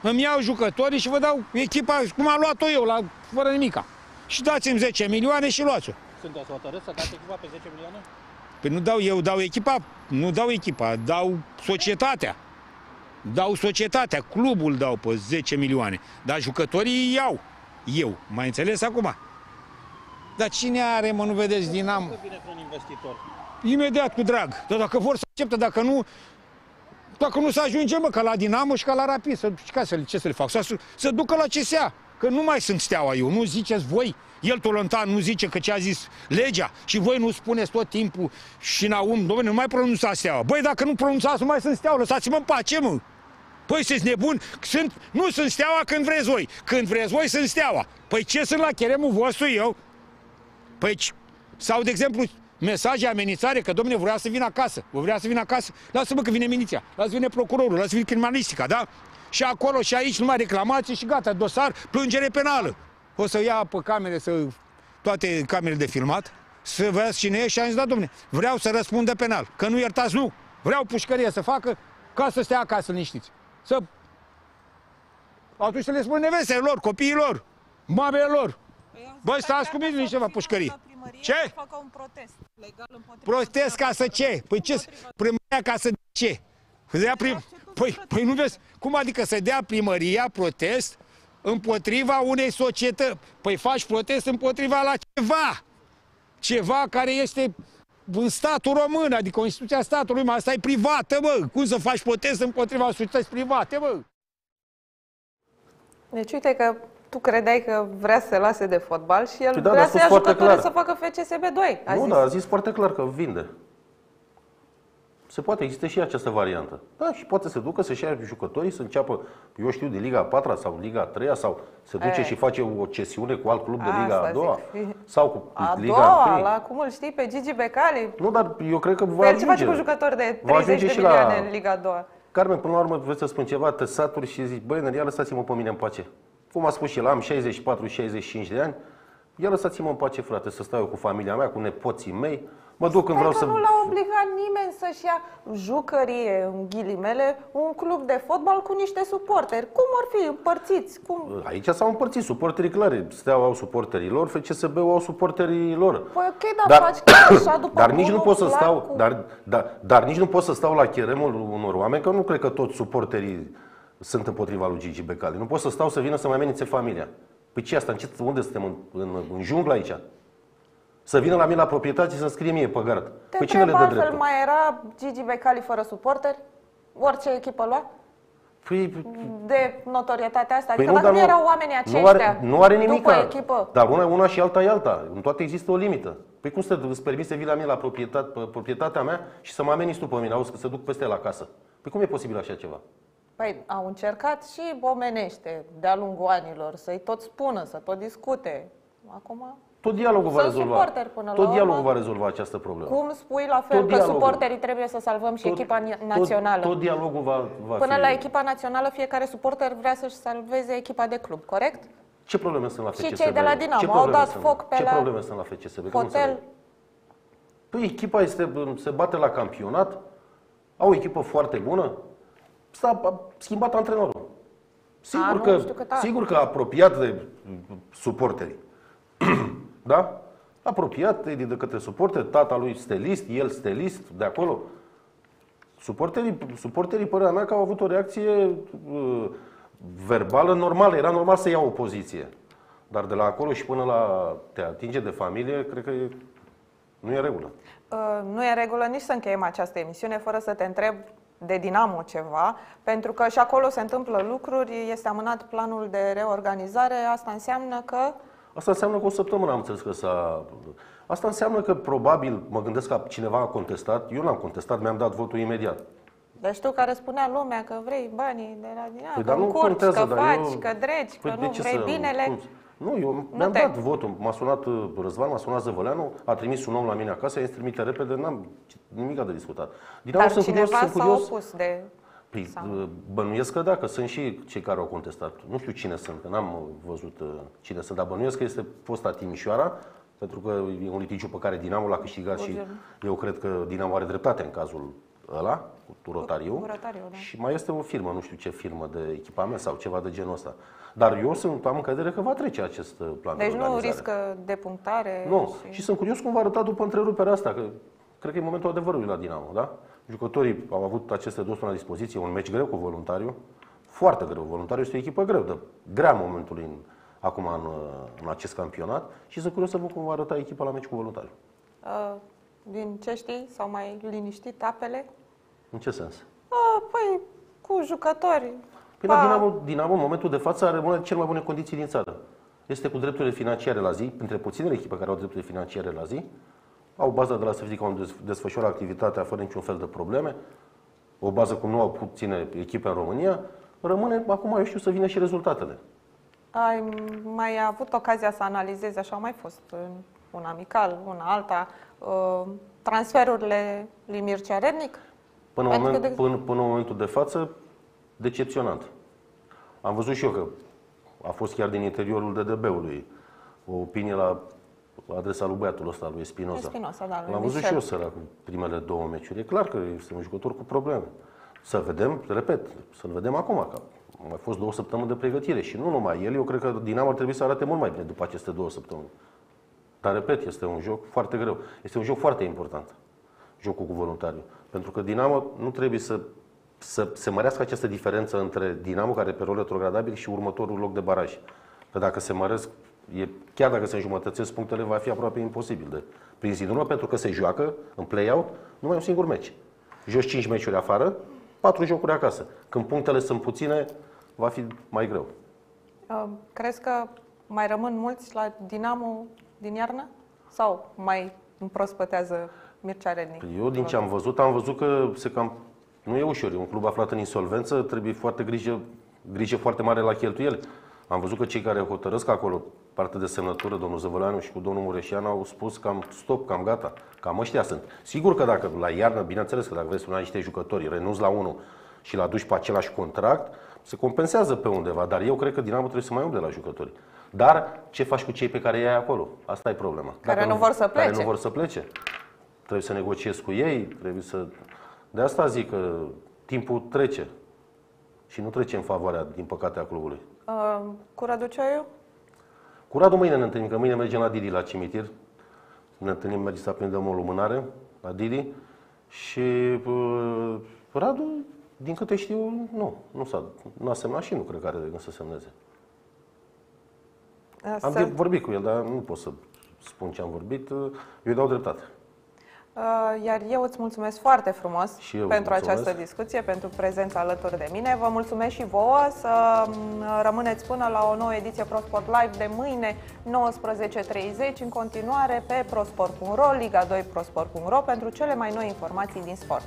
îmi iau jucătorii și vă dau echipa, cum am luat-o eu, la, fără nimica. Și dați-mi 10 milioane și luați-o. Sunteți hotărâți să dați echipa pe 10 milioane? Păi nu dau eu, dau echipa, nu dau echipa, dau societatea. Dau societatea, clubul dau pe 10 milioane. Dar jucătorii iau. Eu. Mai înțeles acum? Dar cine are, mă, nu vedeți, Dinamo? Că vine vreun investitor. Imediat, cu drag. Dar dacă vor să acceptă, dacă nu, dacă nu să ajungem, mă, ca la Dinamo și ca la Rapid, să, și ca să, ce să le fac? Să, să ducă la CSA, că nu mai sunt steaua eu, nu ziceți voi. El, Tolontan, nu zice că ce a zis legea și voi nu spuneți tot timpul și Naum, domnule, nu mai pronunța steaua. Băi, dacă nu pronunțați, nu mai sunt steaua, lăsați-mă în pace, mă. Păi sunteți nebuni? Sunt, nu sunt steaua când vreți voi. Când vreți voi, sunt steaua. Păi ce sunt la cheremul vostru eu? Păi, c- sau, de exemplu, mesaje, amenințare, că domnule vrea să vină acasă. Vă vrea să vină acasă? Lasă-mă că vine miliția, lasă vine procurorul, lasă vine criminalistica, da? Și acolo și aici numai reclamație și gata, dosar, plângere penală. O să ia pe camere, să, toate camerele de filmat, să vedeți cine e și am zis, da, domnule, vreau să răspundă penal, că nu iertați, nu. Vreau pușcărie să facă ca să stea acasă liniștiți. Să... Atunci să le spun nevestele lor, copiilor, mamele lor. Băi, stați cu mine niște pușcărie. Ce? Facă un protest legal împotriva Protest ca să ce? Păi ce? Primăria ca să ce? Să dea prim... Păi, păi nu vezi? Cum adică să dea primăria protest împotriva unei societăți? Păi faci protest împotriva la ceva. Ceva care este în statul român, adică o instituție a statului, mă, asta e privată, bă. Cum să faci protest împotriva societăți private, bă? Deci uite că tu credeai că vrea să se lase de fotbal și el Păi da, vrea dar a să spus ia foarte jucătorii clar. să facă FCSB 2. A nu, zis. dar a zis foarte clar că vinde. Se poate, există și această variantă. Da, și poate să ducă să-și ia jucătorii, să înceapă, eu știu, de Liga a 4 sau Liga a 3 sau se duce E. și face o cesiune cu alt club de Liga Asta a doua zic. sau cu A Liga doua, 1. la cum îl știi pe Gigi Becali? Nu, dar eu cred că va Pe el ce face ajunge. cu jucători de Va 30 ajunge de și milioane la- în Liga 2? Carmen, până la urmă, vreți să spun ceva, te saturi și zici, băi, Năria, lăsați-mă pe mine în pace. Cum a spus și el, am 64-65 de ani, ia lăsați-mă în pace, frate, să stau eu cu familia mea, cu nepoții mei, Mă duc când vreau Că să... nu l-a obligat nimeni să-și ia jucărie, în ghilimele, un club de fotbal cu niște suporteri. Cum ar fi împărțiți? Cum? Aici s-au împărțit suporterii clare. Steaua au suporterii lor, FCSB-ul au suporterii lor. Păi ok, dar, faci chiar așa după dar nici nu bunul pot să plac stau, cu- dar, dar, dar nici nu pot să stau la cheremul unor oameni, că nu cred că toți suporterii sunt împotriva lui Gigi Becali. Nu pot să stau să vină să mai amenințe familia. Păi ce asta? În ce, unde suntem? În, în, în junglă aici? Să vină la mine la proprietate și să scrie mie pe gard. Te Păi cine le întreb dă altfel, dreptul? mai era Gigi Becali fără suporteri? Orice echipă lua? Păi, De notorietatea asta? Păi Adică dacă dar nu erau oamenii aceștia nu are, nu are nimic. după echipă, Dar una e una și alta e alta. În toate există o limită. Păi cum să îți permiți să vii la mine la proprietate, pe proprietatea mea și să mă ameniți tu pe mine, auzi că să duc peste la casă? Păi cum e posibil așa ceva? Păi au încercat și omenește de-a lungul anilor să-i tot spună, să tot discute. Acum, Tot dialogul va Sunt rezolva. suporteri până la Tot urmă. dialogul va rezolva această problemă. cum spui la fel Tot că dialogul. suporterii trebuie să salvăm și echipa ni- națională? Tot, tot dialogul va, va Până fi. la echipa națională, fiecare suporter vrea să-și salveze echipa de club, corect? Ce probleme sunt la Și FCSB? cei de la Dinamo Ce au probleme dat sunt? foc pe Ce la probleme sunt la FCSB? Că nu Hotel. înțeleg. Păi echipa este, se bate la campionat, au o echipă foarte bună, s-a a schimbat antrenorul. Sigur, A, nu că, știu cât a- sigur că apropiat de suporterii. *clears throat* da? Apropiat de, de către suporteri, tata lui stelist, el stelist, de acolo. Suporterii, suporterii părerea mea că au avut o reacție uh, verbală normală. Era normal să ia o poziție. Dar de la acolo și până la te atinge de familie, cred că e, nu e în regulă. Uh, nu e în regulă nici să încheiem această emisiune fără să te întreb de Dinamo ceva, pentru că și acolo se întâmplă lucruri, este amânat planul de reorganizare, asta înseamnă că Asta înseamnă că o săptămână am înțeles că s-a... Asta înseamnă că probabil, mă gândesc că cineva a contestat, eu n-am contestat, mi-am dat votul imediat. Deci tu care spunea lumea că vrei banii de la Dinamo, Păi, că dar nu încurci, contează, că dar faci, eu- că dregi, Păi că de nu ce vrei să- binele. cum- Nu, eu mi-am te- dat votul. M-a sunat uh, Răzvan, m-a sunat Zăvăleanu, a trimis un om la mine acasă, i-a trimite repede, n-am nimic de discutat. Dinamo Dar sunt curios, cineva sunt s-a curios. opus de... Păi, uh, bănuiesc că da, că sunt și cei care au contestat. Nu știu cine sunt, că n-am uh, văzut uh, cine sunt, dar bănuiesc că este fosta Timișoara, pentru că e un litigiu pe care Dinamo l-a câștigat și Bugel. eu cred că Dinamo are dreptate în cazul ăla, cu Rotariu. Cu Rotariu, da. Și mai este o firmă, nu știu ce firmă de echipament sau ceva de genul ăsta. Dar eu sunt, am încredere că va trece acest uh, plan Deci de nu organizare. riscă depunctare Nu. și... Și sunt curios cum va arăta după întreruperea asta, că cred că e momentul adevărului la Dinamo, da? Jucătorii au avut aceste două la dispoziție, un meci greu cu voluntariu, foarte greu. Voluntariu este o echipă greu, de grea momentului în, acum în, în acest campionat și sunt curios să văd cum va arăta echipa la meci cu voluntariu. Uh, din ce știi, s-au mai liniștit apele? În ce sens? Uh, păi, cu jucători. Păi la Dinamo, Dinamo, în momentul de față, are una dintre cele mai bune condiții din țară. Este cu drepturile financiare la zi, printre puținele echipe care au drepturile financiare la zi. Au baza de la Săvrica unde des- desfășoară activitatea fără niciun fel de probleme. O bază cum nu au puține echipe în România. Rămâne, acum eu știu, să vină și rezultatele. Ai mai avut ocazia să analizezi, așa au mai fost, în un amical, una alta, uh, transferurile lui Mircea Rednic? Până, în Pentru moment, că de- până, până în momentul de față, decepționant. Am văzut și eu că a fost chiar din interiorul DDB-ului o opinie la adresa lui băiatul ăsta, lui Espinoza. Espinosa, da, lui L-am văzut Michel. și eu săracul primele două meciuri. E clar că este un jucător cu probleme. Să vedem, repet, să-l vedem acum, că au mai fost două săptămâni de pregătire și nu numai el, eu cred că Dinamo ar trebui să arate mult mai bine după aceste două săptămâni. Dar, repet, este un joc foarte greu. Este un joc foarte important, jocul cu voluntariu. Pentru că Dinamo nu trebuie să, să se mărească această diferență între Dinamo, care e pe rol retrogradabil, și următorul loc de baraj. Că dacă se măresc, e, chiar dacă se înjumătățesc punctele, va fi aproape imposibil de prins din urmă, pentru că se joacă în play-out numai un singur meci. Joci 5 meciuri afară, 4 jocuri acasă. Când punctele sunt puține, va fi mai greu. Uh, crezi că mai rămân mulți la Dinamo din iarnă? Sau mai împrospătează Mircea Rednic? Eu, din ce am văzut, am văzut că se cam... nu e ușor. E un club aflat în insolvență, trebuie foarte grijă, grijă foarte mare la cheltuieli. Am văzut că cei care hotărăsc acolo, parte de semnătură, domnul Zăvăleanu și cu domnul Mureșan, au spus cam stop, cam gata, cam ăștia sunt. Sigur că dacă la iarnă, bineînțeles că dacă vrei să una niște jucători, renunți la unul și l aduci pe același contract, se compensează pe undeva, dar eu cred că Dinamo trebuie să mai umble la jucători. Dar ce faci cu cei pe care i ai acolo? Asta e problema. Care Dacă nu vor să Care plece. nu vor să plece. trebuie să negociez cu ei, trebuie să... De asta zic că timpul trece și nu trece în favoarea, din păcate, a clubului. Uh, cu Răducioiu? Cu Radu mâine ne întâlnim, că mâine mergem la Didi la cimitir. Ne întâlnim, mergem să aprindem o lumânare la Didi. Și uh, Radu, din câte știu, nu. Nu s-a nu a semnat și nu cred că are de gând să semneze. Am Să- de vorbit cu el, dar nu pot să spun ce am vorbit. Uh, Eu îi dau dreptate. Uh, Iar eu îți mulțumesc foarte frumos Și eu pentru mulțumesc. această discuție, pentru prezența alături de mine. Vă mulțumesc și vouă să m, rămâneți până la o nouă ediție ProSport Live de mâine 19.30 în continuare pe prosport.ro, Liga 2 prosport.ro pentru cele mai noi informații din sport.